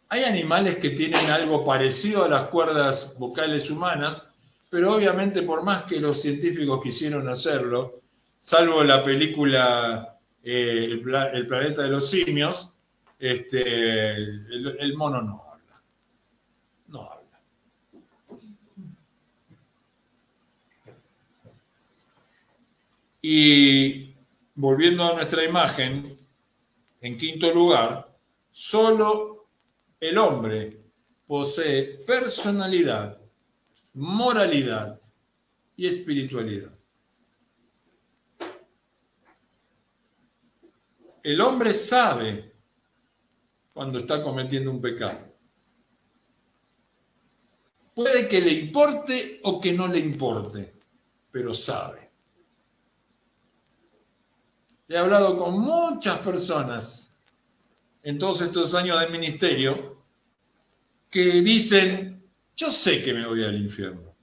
Hay animales que tienen algo parecido a las cuerdas vocales humanas, pero obviamente por más que los científicos quisieron hacerlo, salvo la película eh, el, Pla- El planeta de los simios, este, el, el mono no habla. No habla. Y volviendo a nuestra imagen, en quinto lugar, solo el hombre posee personalidad, moralidad y espiritualidad. El hombre sabe cuando está cometiendo un pecado. Puede que le importe o que no le importe, pero sabe. He hablado con muchas personas en todos estos años de ministerio que dicen, yo sé que me voy al infierno.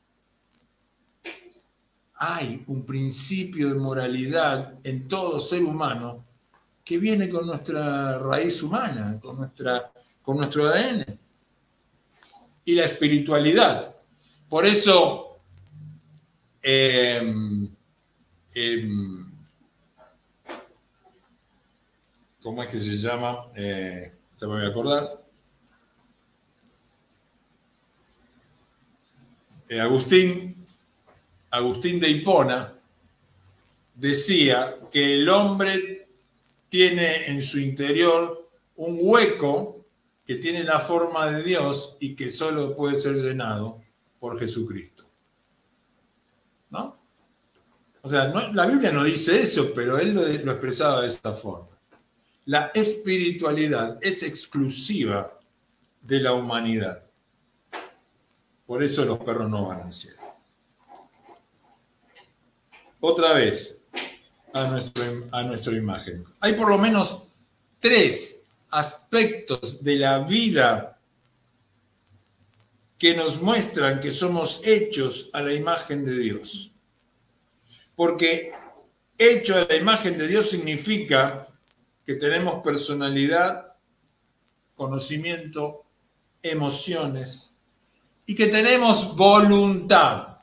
Hay un principio de moralidad en todo ser humano que viene con nuestra raíz humana, con, nuestra, con nuestro ADN. Y la espiritualidad. Por eso, em, em, ¿cómo es que se llama? Eh, ya me voy a acordar. Eh, Agustín, Agustín de Hipona decía que el hombre tiene en su interior un hueco que tiene la forma de Dios y que solo puede ser llenado por Jesucristo. ¿No? O sea, la Biblia no dice eso, pero él lo, lo expresaba de esa forma. La espiritualidad es exclusiva de la humanidad. Por eso los perros no van al cielo. Otra vez, a, nuestro, a nuestra imagen. Hay por lo menos tres aspectos de la vida que nos muestran que somos hechos a la imagen de Dios. Porque hecho a la imagen de Dios significa que tenemos personalidad, conocimiento, emociones y que tenemos voluntad.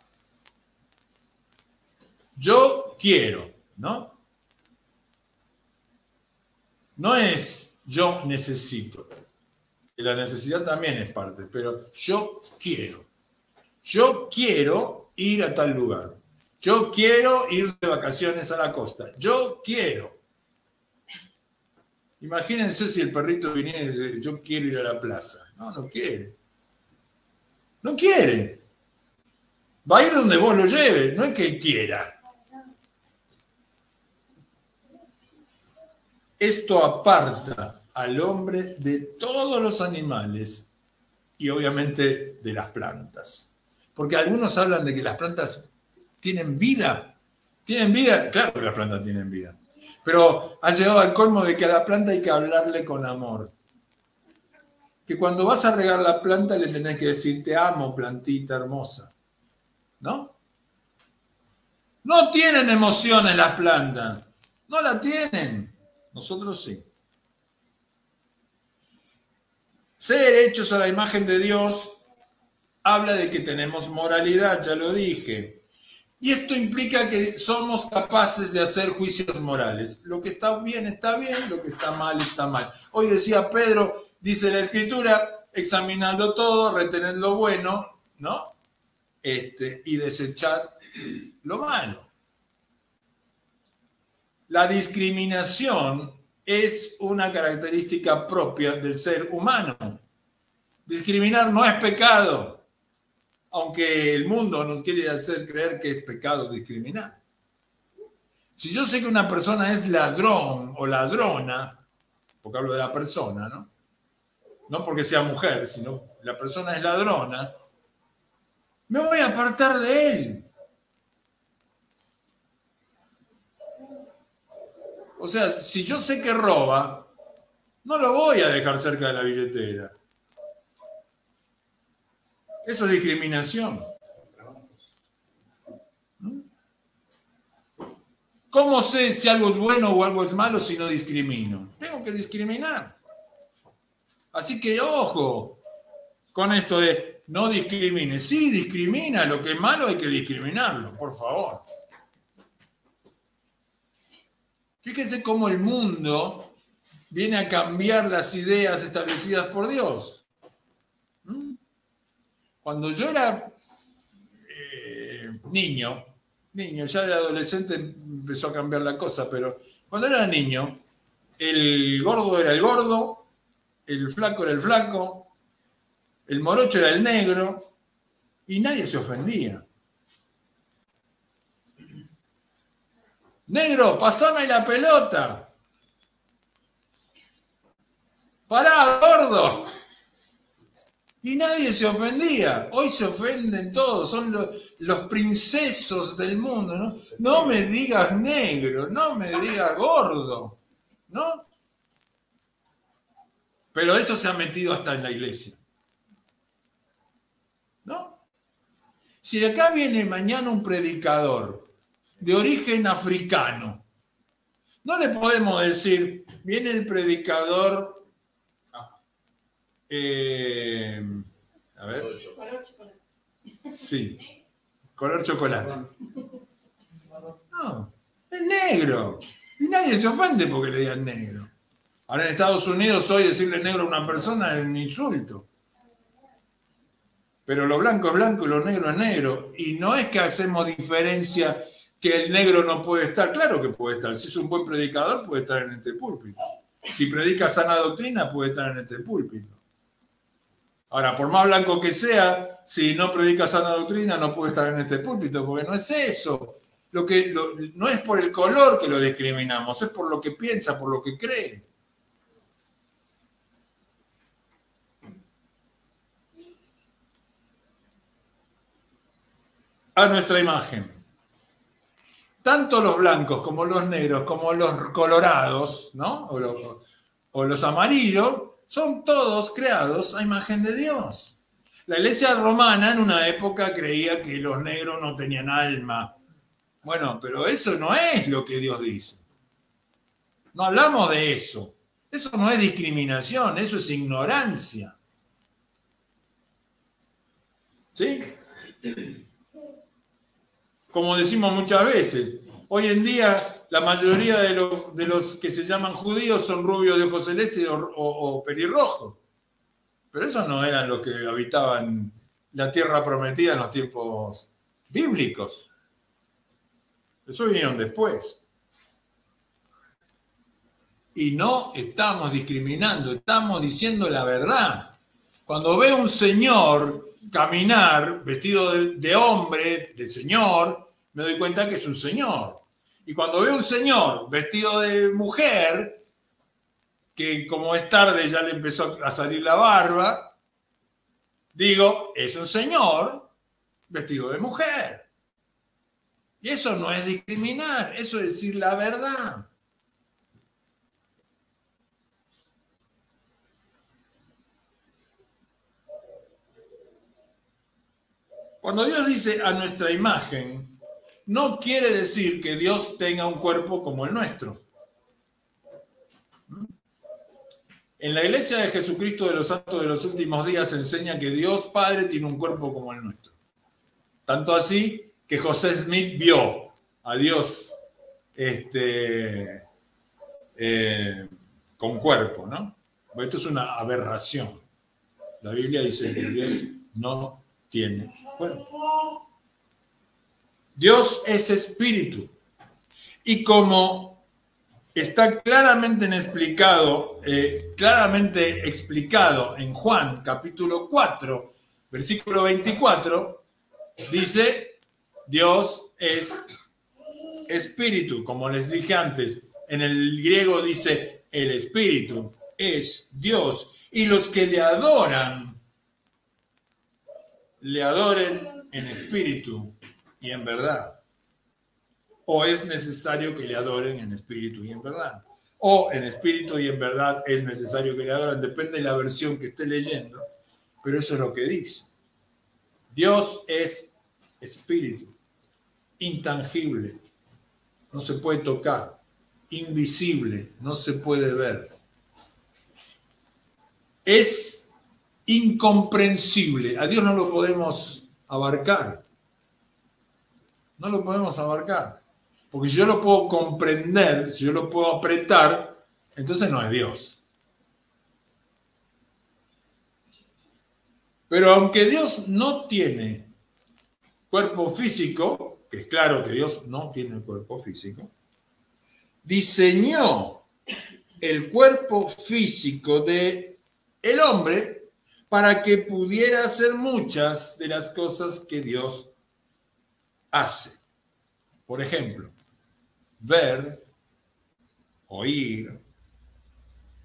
Yo quiero, ¿no? No es yo necesito. La necesidad también es parte, pero yo quiero. Yo quiero ir a tal lugar. Yo quiero ir de vacaciones a la costa. Yo quiero. Imagínense si el perrito viniera y dice, yo quiero ir a la plaza. No, no quiere. No quiere. Va a ir donde vos lo lleves, no es que él quiera. Esto aparta al hombre de todos los animales y obviamente de las plantas. Porque algunos hablan de que las plantas tienen vida. ¿Tienen vida? Claro que las plantas tienen vida. Pero ha llegado al colmo de que a la planta hay que hablarle con amor. Que cuando vas a regar la planta le tenés que decir, te amo, plantita hermosa. ¿No? No tienen emociones las plantas. No la tienen. Nosotros sí. Ser hechos a la imagen de Dios habla de que tenemos moralidad, ya lo dije. Y esto implica que somos capaces de hacer juicios morales. Lo que está bien está bien, lo que está mal está mal. Hoy decía Pedro, dice la escritura, examinando todo, retened lo bueno, ¿no? Este, y desechar lo malo. La discriminación es una característica propia del ser humano. Discriminar no es pecado, aunque el mundo nos quiere hacer creer que es pecado discriminar. Si yo sé que una persona es ladrón o ladrona, porque hablo de la persona, ¿no? No porque sea mujer, sino la persona es ladrona, me voy a apartar de él. O sea, si yo sé que roba, no lo voy a dejar cerca de la billetera. Eso es discriminación. ¿No? ¿Cómo sé si algo es bueno o algo es malo si no discrimino? Tengo que discriminar. Así que ojo con esto de no discrimine. Sí, discrimina. Lo que es malo hay que discriminarlo, por favor. Fíjense cómo el mundo viene a cambiar las ideas establecidas por Dios. ¿Mm? Cuando yo era eh, niño, niño, ya de adolescente empezó a cambiar la cosa, pero cuando era niño, el gordo era el gordo, el flaco era el flaco, el morocho era el negro, y nadie se ofendía. Negro, pasame la pelota. Pará, gordo. Y nadie se ofendía. Hoy se ofenden todos, son los, princesos del mundo. ¿no? no me digas negro, no me digas gordo. ¿No? Pero esto se ha metido hasta en la iglesia. ¿No? Si acá viene mañana un predicador de origen africano, no le podemos decir, viene el predicador eh, a ver. Color chocolate. Sí. Color chocolate. No, es negro. Y nadie se ofende porque le digan negro. Ahora en Estados Unidos hoy decirle negro a una persona es un insulto. Pero lo blanco es blanco y lo negro es negro. Y no es que hacemos diferencia que el negro no puede estar. Claro que puede estar. Si es un buen predicador, puede estar en este púlpito. Si predica sana doctrina, puede estar en este púlpito. Ahora, por más blanco que sea, si no predica sana doctrina, no puede estar en este púlpito, porque no es eso. Lo que, no es por el color que lo discriminamos, es por lo que piensa, por lo que cree. A nuestra imagen. Tanto los blancos como los negros, como los colorados, ¿no? O los, amarillos, son todos creados a imagen de Dios. La iglesia romana en una época creía que los negros no tenían alma. Bueno, pero eso no es lo que Dios dice. No hablamos de eso. Eso no es discriminación, eso es ignorancia. ¿Sí? Como decimos muchas veces, hoy en día la mayoría de los, de los que se llaman judíos son rubios de ojos celestes o, o, pelirrojos. Pero esos no eran los que habitaban la tierra prometida en los tiempos bíblicos. Eso vinieron después. Y no estamos discriminando, estamos diciendo la verdad. Cuando veo un señor caminar vestido de hombre, de señor, me doy cuenta que es un señor. Y cuando veo un señor vestido de mujer, que como es tarde ya le empezó a salir la barba, digo, es un señor vestido de mujer. Y eso no es discriminar, eso es decir la verdad. Cuando Dios dice a nuestra imagen, no quiere decir que Dios tenga un cuerpo como el nuestro. En la iglesia de Jesucristo de los Santos de los Últimos Días se enseña que Dios Padre tiene un cuerpo como el nuestro. Tanto así que José Smith vio a Dios este, eh, con cuerpo, ¿no? Esto es una aberración. La Biblia dice que Dios no tiene cuerpo. Dios es espíritu. Y como está claramente explicado, eh, claramente explicado en Juan capítulo 4, versículo 24, dice, Dios es espíritu, como les dije antes, en el griego dice, el espíritu es Dios, y los que le adoran, le adoren en espíritu y en verdad. O es necesario que le adoren en espíritu y en verdad. O en espíritu y en verdad es necesario que le adoren, depende de la versión que esté leyendo, pero eso es lo que dice. Dios es espíritu, intangible. no se puede tocar, invisible, no se puede ver. Es incomprensible, a Dios no lo podemos abarcar. No lo podemos abarcar. Porque si yo lo puedo comprender, si yo lo puedo apretar, entonces no es Dios. Pero aunque Dios no tiene cuerpo físico, que es claro que Dios no tiene cuerpo físico, diseñó el cuerpo físico de el hombre para que pudiera hacer muchas de las cosas que Dios hace. Por ejemplo, ver, oír,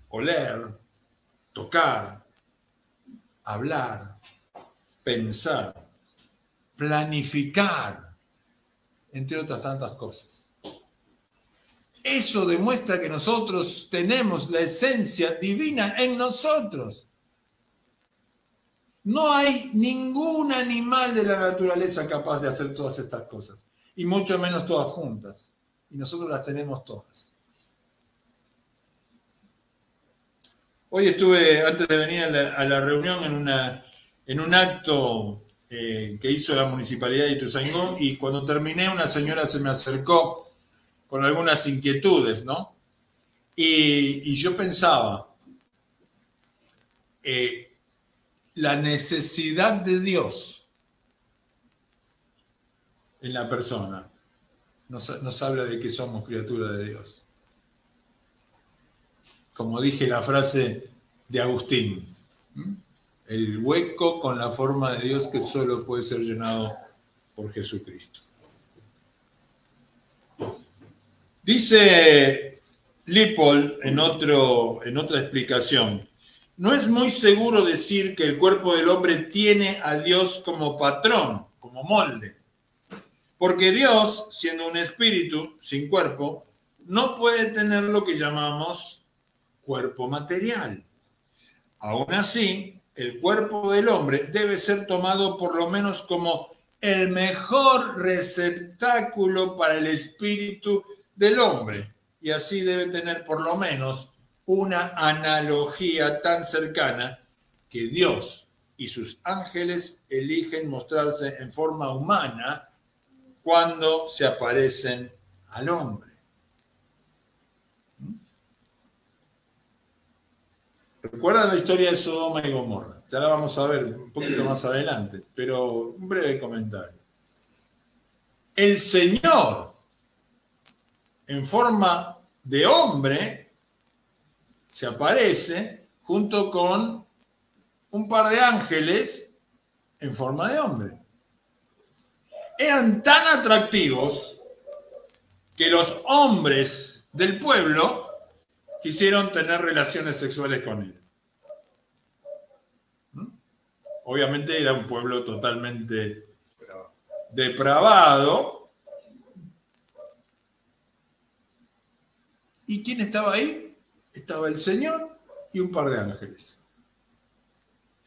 oler, tocar, hablar, pensar, planificar, entre otras tantas cosas. Eso demuestra que nosotros tenemos la esencia divina en nosotros. No hay ningún animal de la naturaleza capaz de hacer todas estas cosas, y mucho menos todas juntas. Y nosotros las tenemos todas. Hoy estuve, antes de venir a la, reunión, en, una, en un acto eh, que hizo la municipalidad de Ituzaingó y cuando terminé una señora se me acercó con algunas inquietudes, ¿no? Y, yo pensaba, eh, la necesidad de Dios en la persona nos, habla de que somos criaturas de Dios como dije la frase de Agustín, el hueco con la forma de Dios que solo puede ser llenado por Jesucristo. Dice otro, en otra explicación, no es muy seguro decir que el cuerpo del hombre tiene a Dios como patrón, como molde, porque Dios, siendo un espíritu sin cuerpo, no puede tener lo que llamamos cuerpo material. Aún así, el cuerpo del hombre debe ser tomado por lo menos como el mejor receptáculo para el espíritu del hombre. Y así debe tener por lo menos una analogía tan cercana que Dios y sus ángeles eligen mostrarse en forma humana cuando se aparecen al hombre. Recuerdan la historia de Sodoma y Gomorra. Ya la vamos a ver un poquito más adelante, pero un breve comentario. El Señor, en forma de hombre, se aparece junto con un par de ángeles en forma de hombre. Eran tan atractivos que los hombres del pueblo quisieron tener relaciones sexuales con él. ¿Mm? Obviamente era un pueblo totalmente depravado. ¿Y quién estaba ahí? Estaba el Señor y un par de ángeles.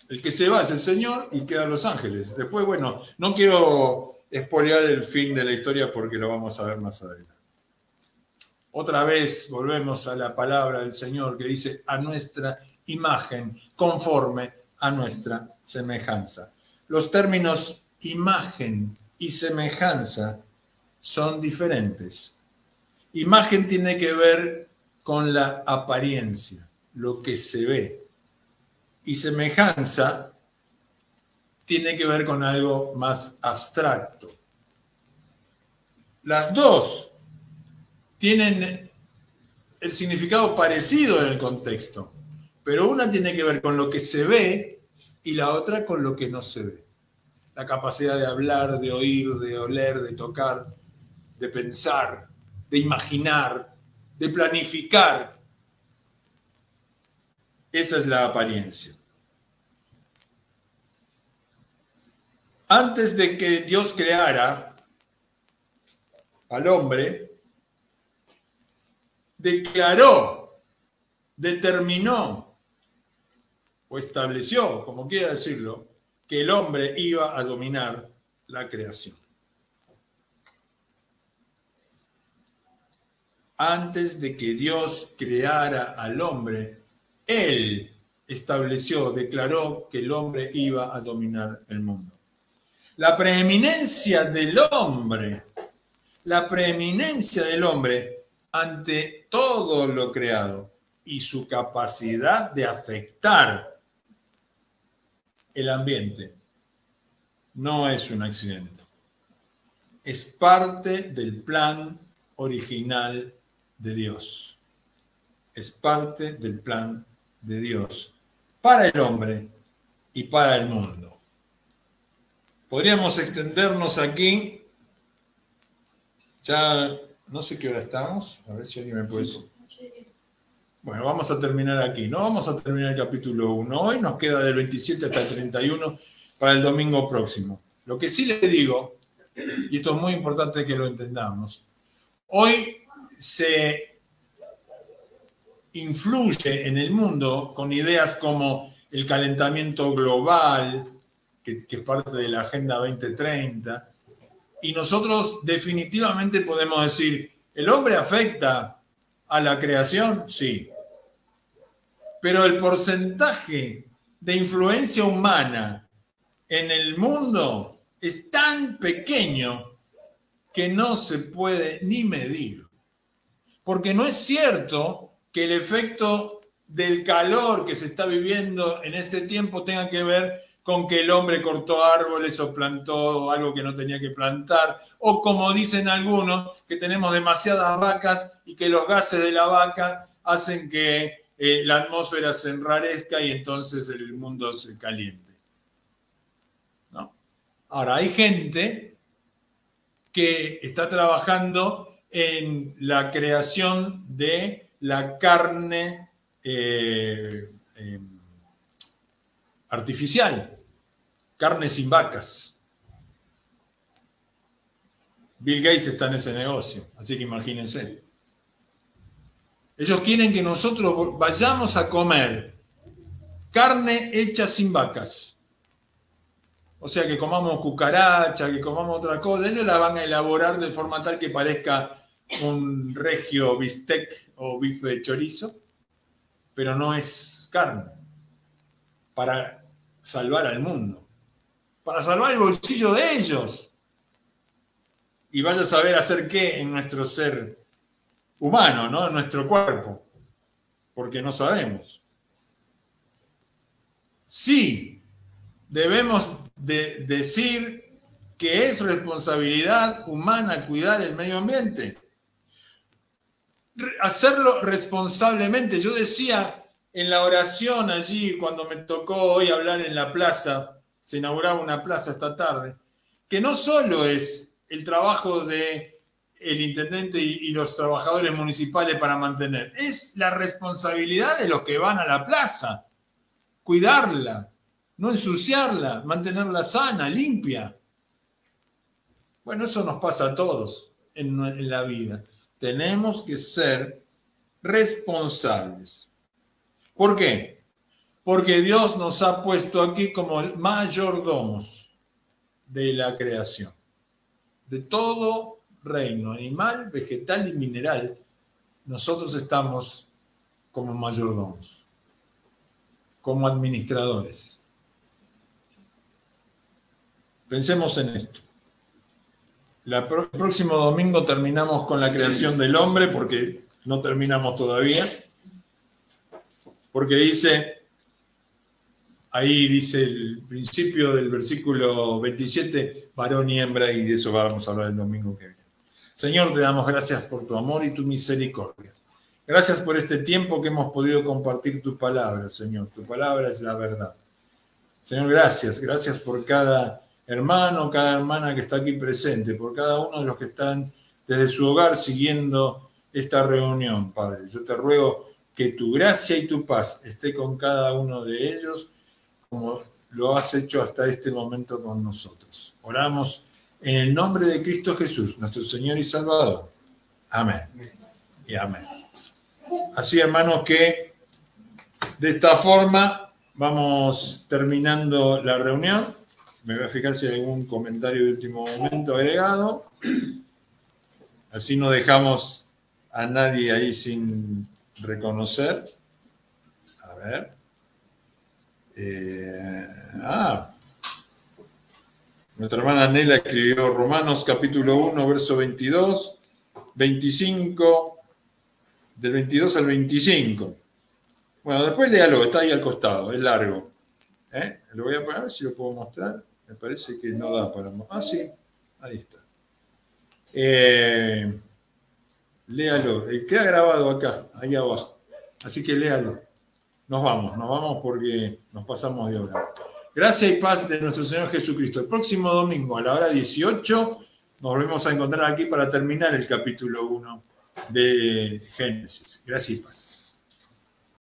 El que se va es el Señor y quedan los ángeles. Después, bueno, no quiero espolear el fin de la historia porque lo vamos a ver más adelante. Otra vez volvemos a la palabra del Señor que dice a nuestra imagen, conforme a nuestra semejanza. Los términos imagen y semejanza son diferentes. Imagen tiene que ver con la apariencia, lo que se ve. Y semejanza tiene que ver con algo más abstracto. Las dos tienen el significado parecido en el contexto, pero una tiene que ver con lo que se ve y la otra con lo que no se ve. La capacidad de hablar, de oír, de oler, de tocar, de pensar, de imaginar, de planificar. Esa es la apariencia. Antes de que Dios creara al hombre, declaró, determinó o estableció, como quiera decirlo, que el hombre iba a dominar la creación. Antes de que Dios creara al hombre, Él estableció, declaró que el hombre iba a dominar el mundo. La preeminencia del hombre, la preeminencia del hombre ante todo lo creado y su capacidad de afectar el ambiente no es un accidente. Es parte del plan original de Dios. Es parte del plan de Dios para el hombre y para el mundo. Podríamos extendernos aquí. Ya no sé qué hora estamos. A ver si alguien me puede. Bueno, vamos a terminar aquí. No vamos a terminar el capítulo 1. Hoy nos queda del 27 hasta el 31 para el domingo próximo. Lo que sí le digo, y esto es muy importante que lo entendamos, hoy se influye en el mundo con ideas como el calentamiento global, que, es parte de la Agenda 2030, y nosotros definitivamente podemos decir, ¿el hombre afecta a la creación? Sí. Pero el porcentaje de influencia humana en el mundo es tan pequeño que no se puede ni medir. Porque no es cierto que el efecto del calor que se está viviendo en este tiempo tenga que ver con que el hombre cortó árboles o plantó algo que no tenía que plantar, o como dicen algunos, que tenemos demasiadas vacas y que los gases de la vaca hacen que eh, la atmósfera se enrarezca y entonces el mundo se caliente. Ahora, hay gente que está trabajando en la creación de la carne eh, em, artificial, carne sin vacas. Bill Gates está en ese negocio, así que imagínense. Ellos quieren que nosotros vayamos a comer carne hecha sin vacas. O sea, que comamos cucaracha, que comamos otra cosa. Ellos la van a elaborar de forma tal que parezca un regio bistec o bife de chorizo, pero no es carne. Para salvar al mundo. Para salvar el bolsillo de ellos. Y vaya a saber hacer qué en nuestro ser humano, ¿no? En nuestro cuerpo. Porque no sabemos. Sí, debemos de decir que es responsabilidad humana cuidar el medio ambiente. Hacerlo responsablemente. Yo decía en la oración allí, cuando me tocó hoy hablar en la plaza, se inauguraba una plaza esta tarde, que no solo es el trabajo de intendente y, los trabajadores municipales para mantener, es la responsabilidad de los que van a la plaza, cuidarla, no ensuciarla, mantenerla sana, limpia. Bueno, eso nos pasa a todos en, en la vida. Tenemos que ser responsables. ¿Por qué? Porque Dios nos ha puesto aquí como mayordomos de la creación, de todo reino animal, vegetal y mineral. Nosotros estamos como mayordomos, como administradores. Pensemos en esto. el próximo domingo terminamos con la creación del hombre, porque no terminamos todavía. Porque dice, ahí dice el principio del versículo 27, varón y hembra, y de eso vamos a hablar el domingo que viene. Señor, te damos gracias por tu amor y tu misericordia. Gracias por este tiempo que hemos podido compartir tu palabra, Señor. Tu palabra es la verdad. Señor, gracias. Gracias por cada hermano, cada hermana que está aquí presente, por cada uno de los que están desde su hogar siguiendo esta reunión, Padre. Yo te ruego que tu gracia y tu paz esté con cada uno de ellos, como lo has hecho hasta este momento con nosotros. Oramos en el nombre de Cristo Jesús, nuestro Señor y Salvador. Amén. Y amén. Así, hermanos, que de esta forma vamos terminando la reunión. Me voy a fijar si hay algún comentario de último momento agregado. Así no dejamos a nadie ahí sin reconocer. A ver. Eh, ah, nuestra hermana Nela escribió Romanos capítulo 1, verso 22, 25, del 22 al 25. Bueno, después léalo, está ahí al costado, es largo. ¿Eh? Lo voy a poner, si lo puedo mostrar. Me parece que no da para... Ah, sí, ahí está. Eh, léalo, eh, queda grabado acá, ahí abajo. Así que léalo. Nos vamos, nos vamos porque nos pasamos de hora. Gracias y paz de nuestro Señor Jesucristo. El próximo domingo a la hora 18 nos volvemos a encontrar aquí para terminar el capítulo 1 de Génesis. Gracias y paz.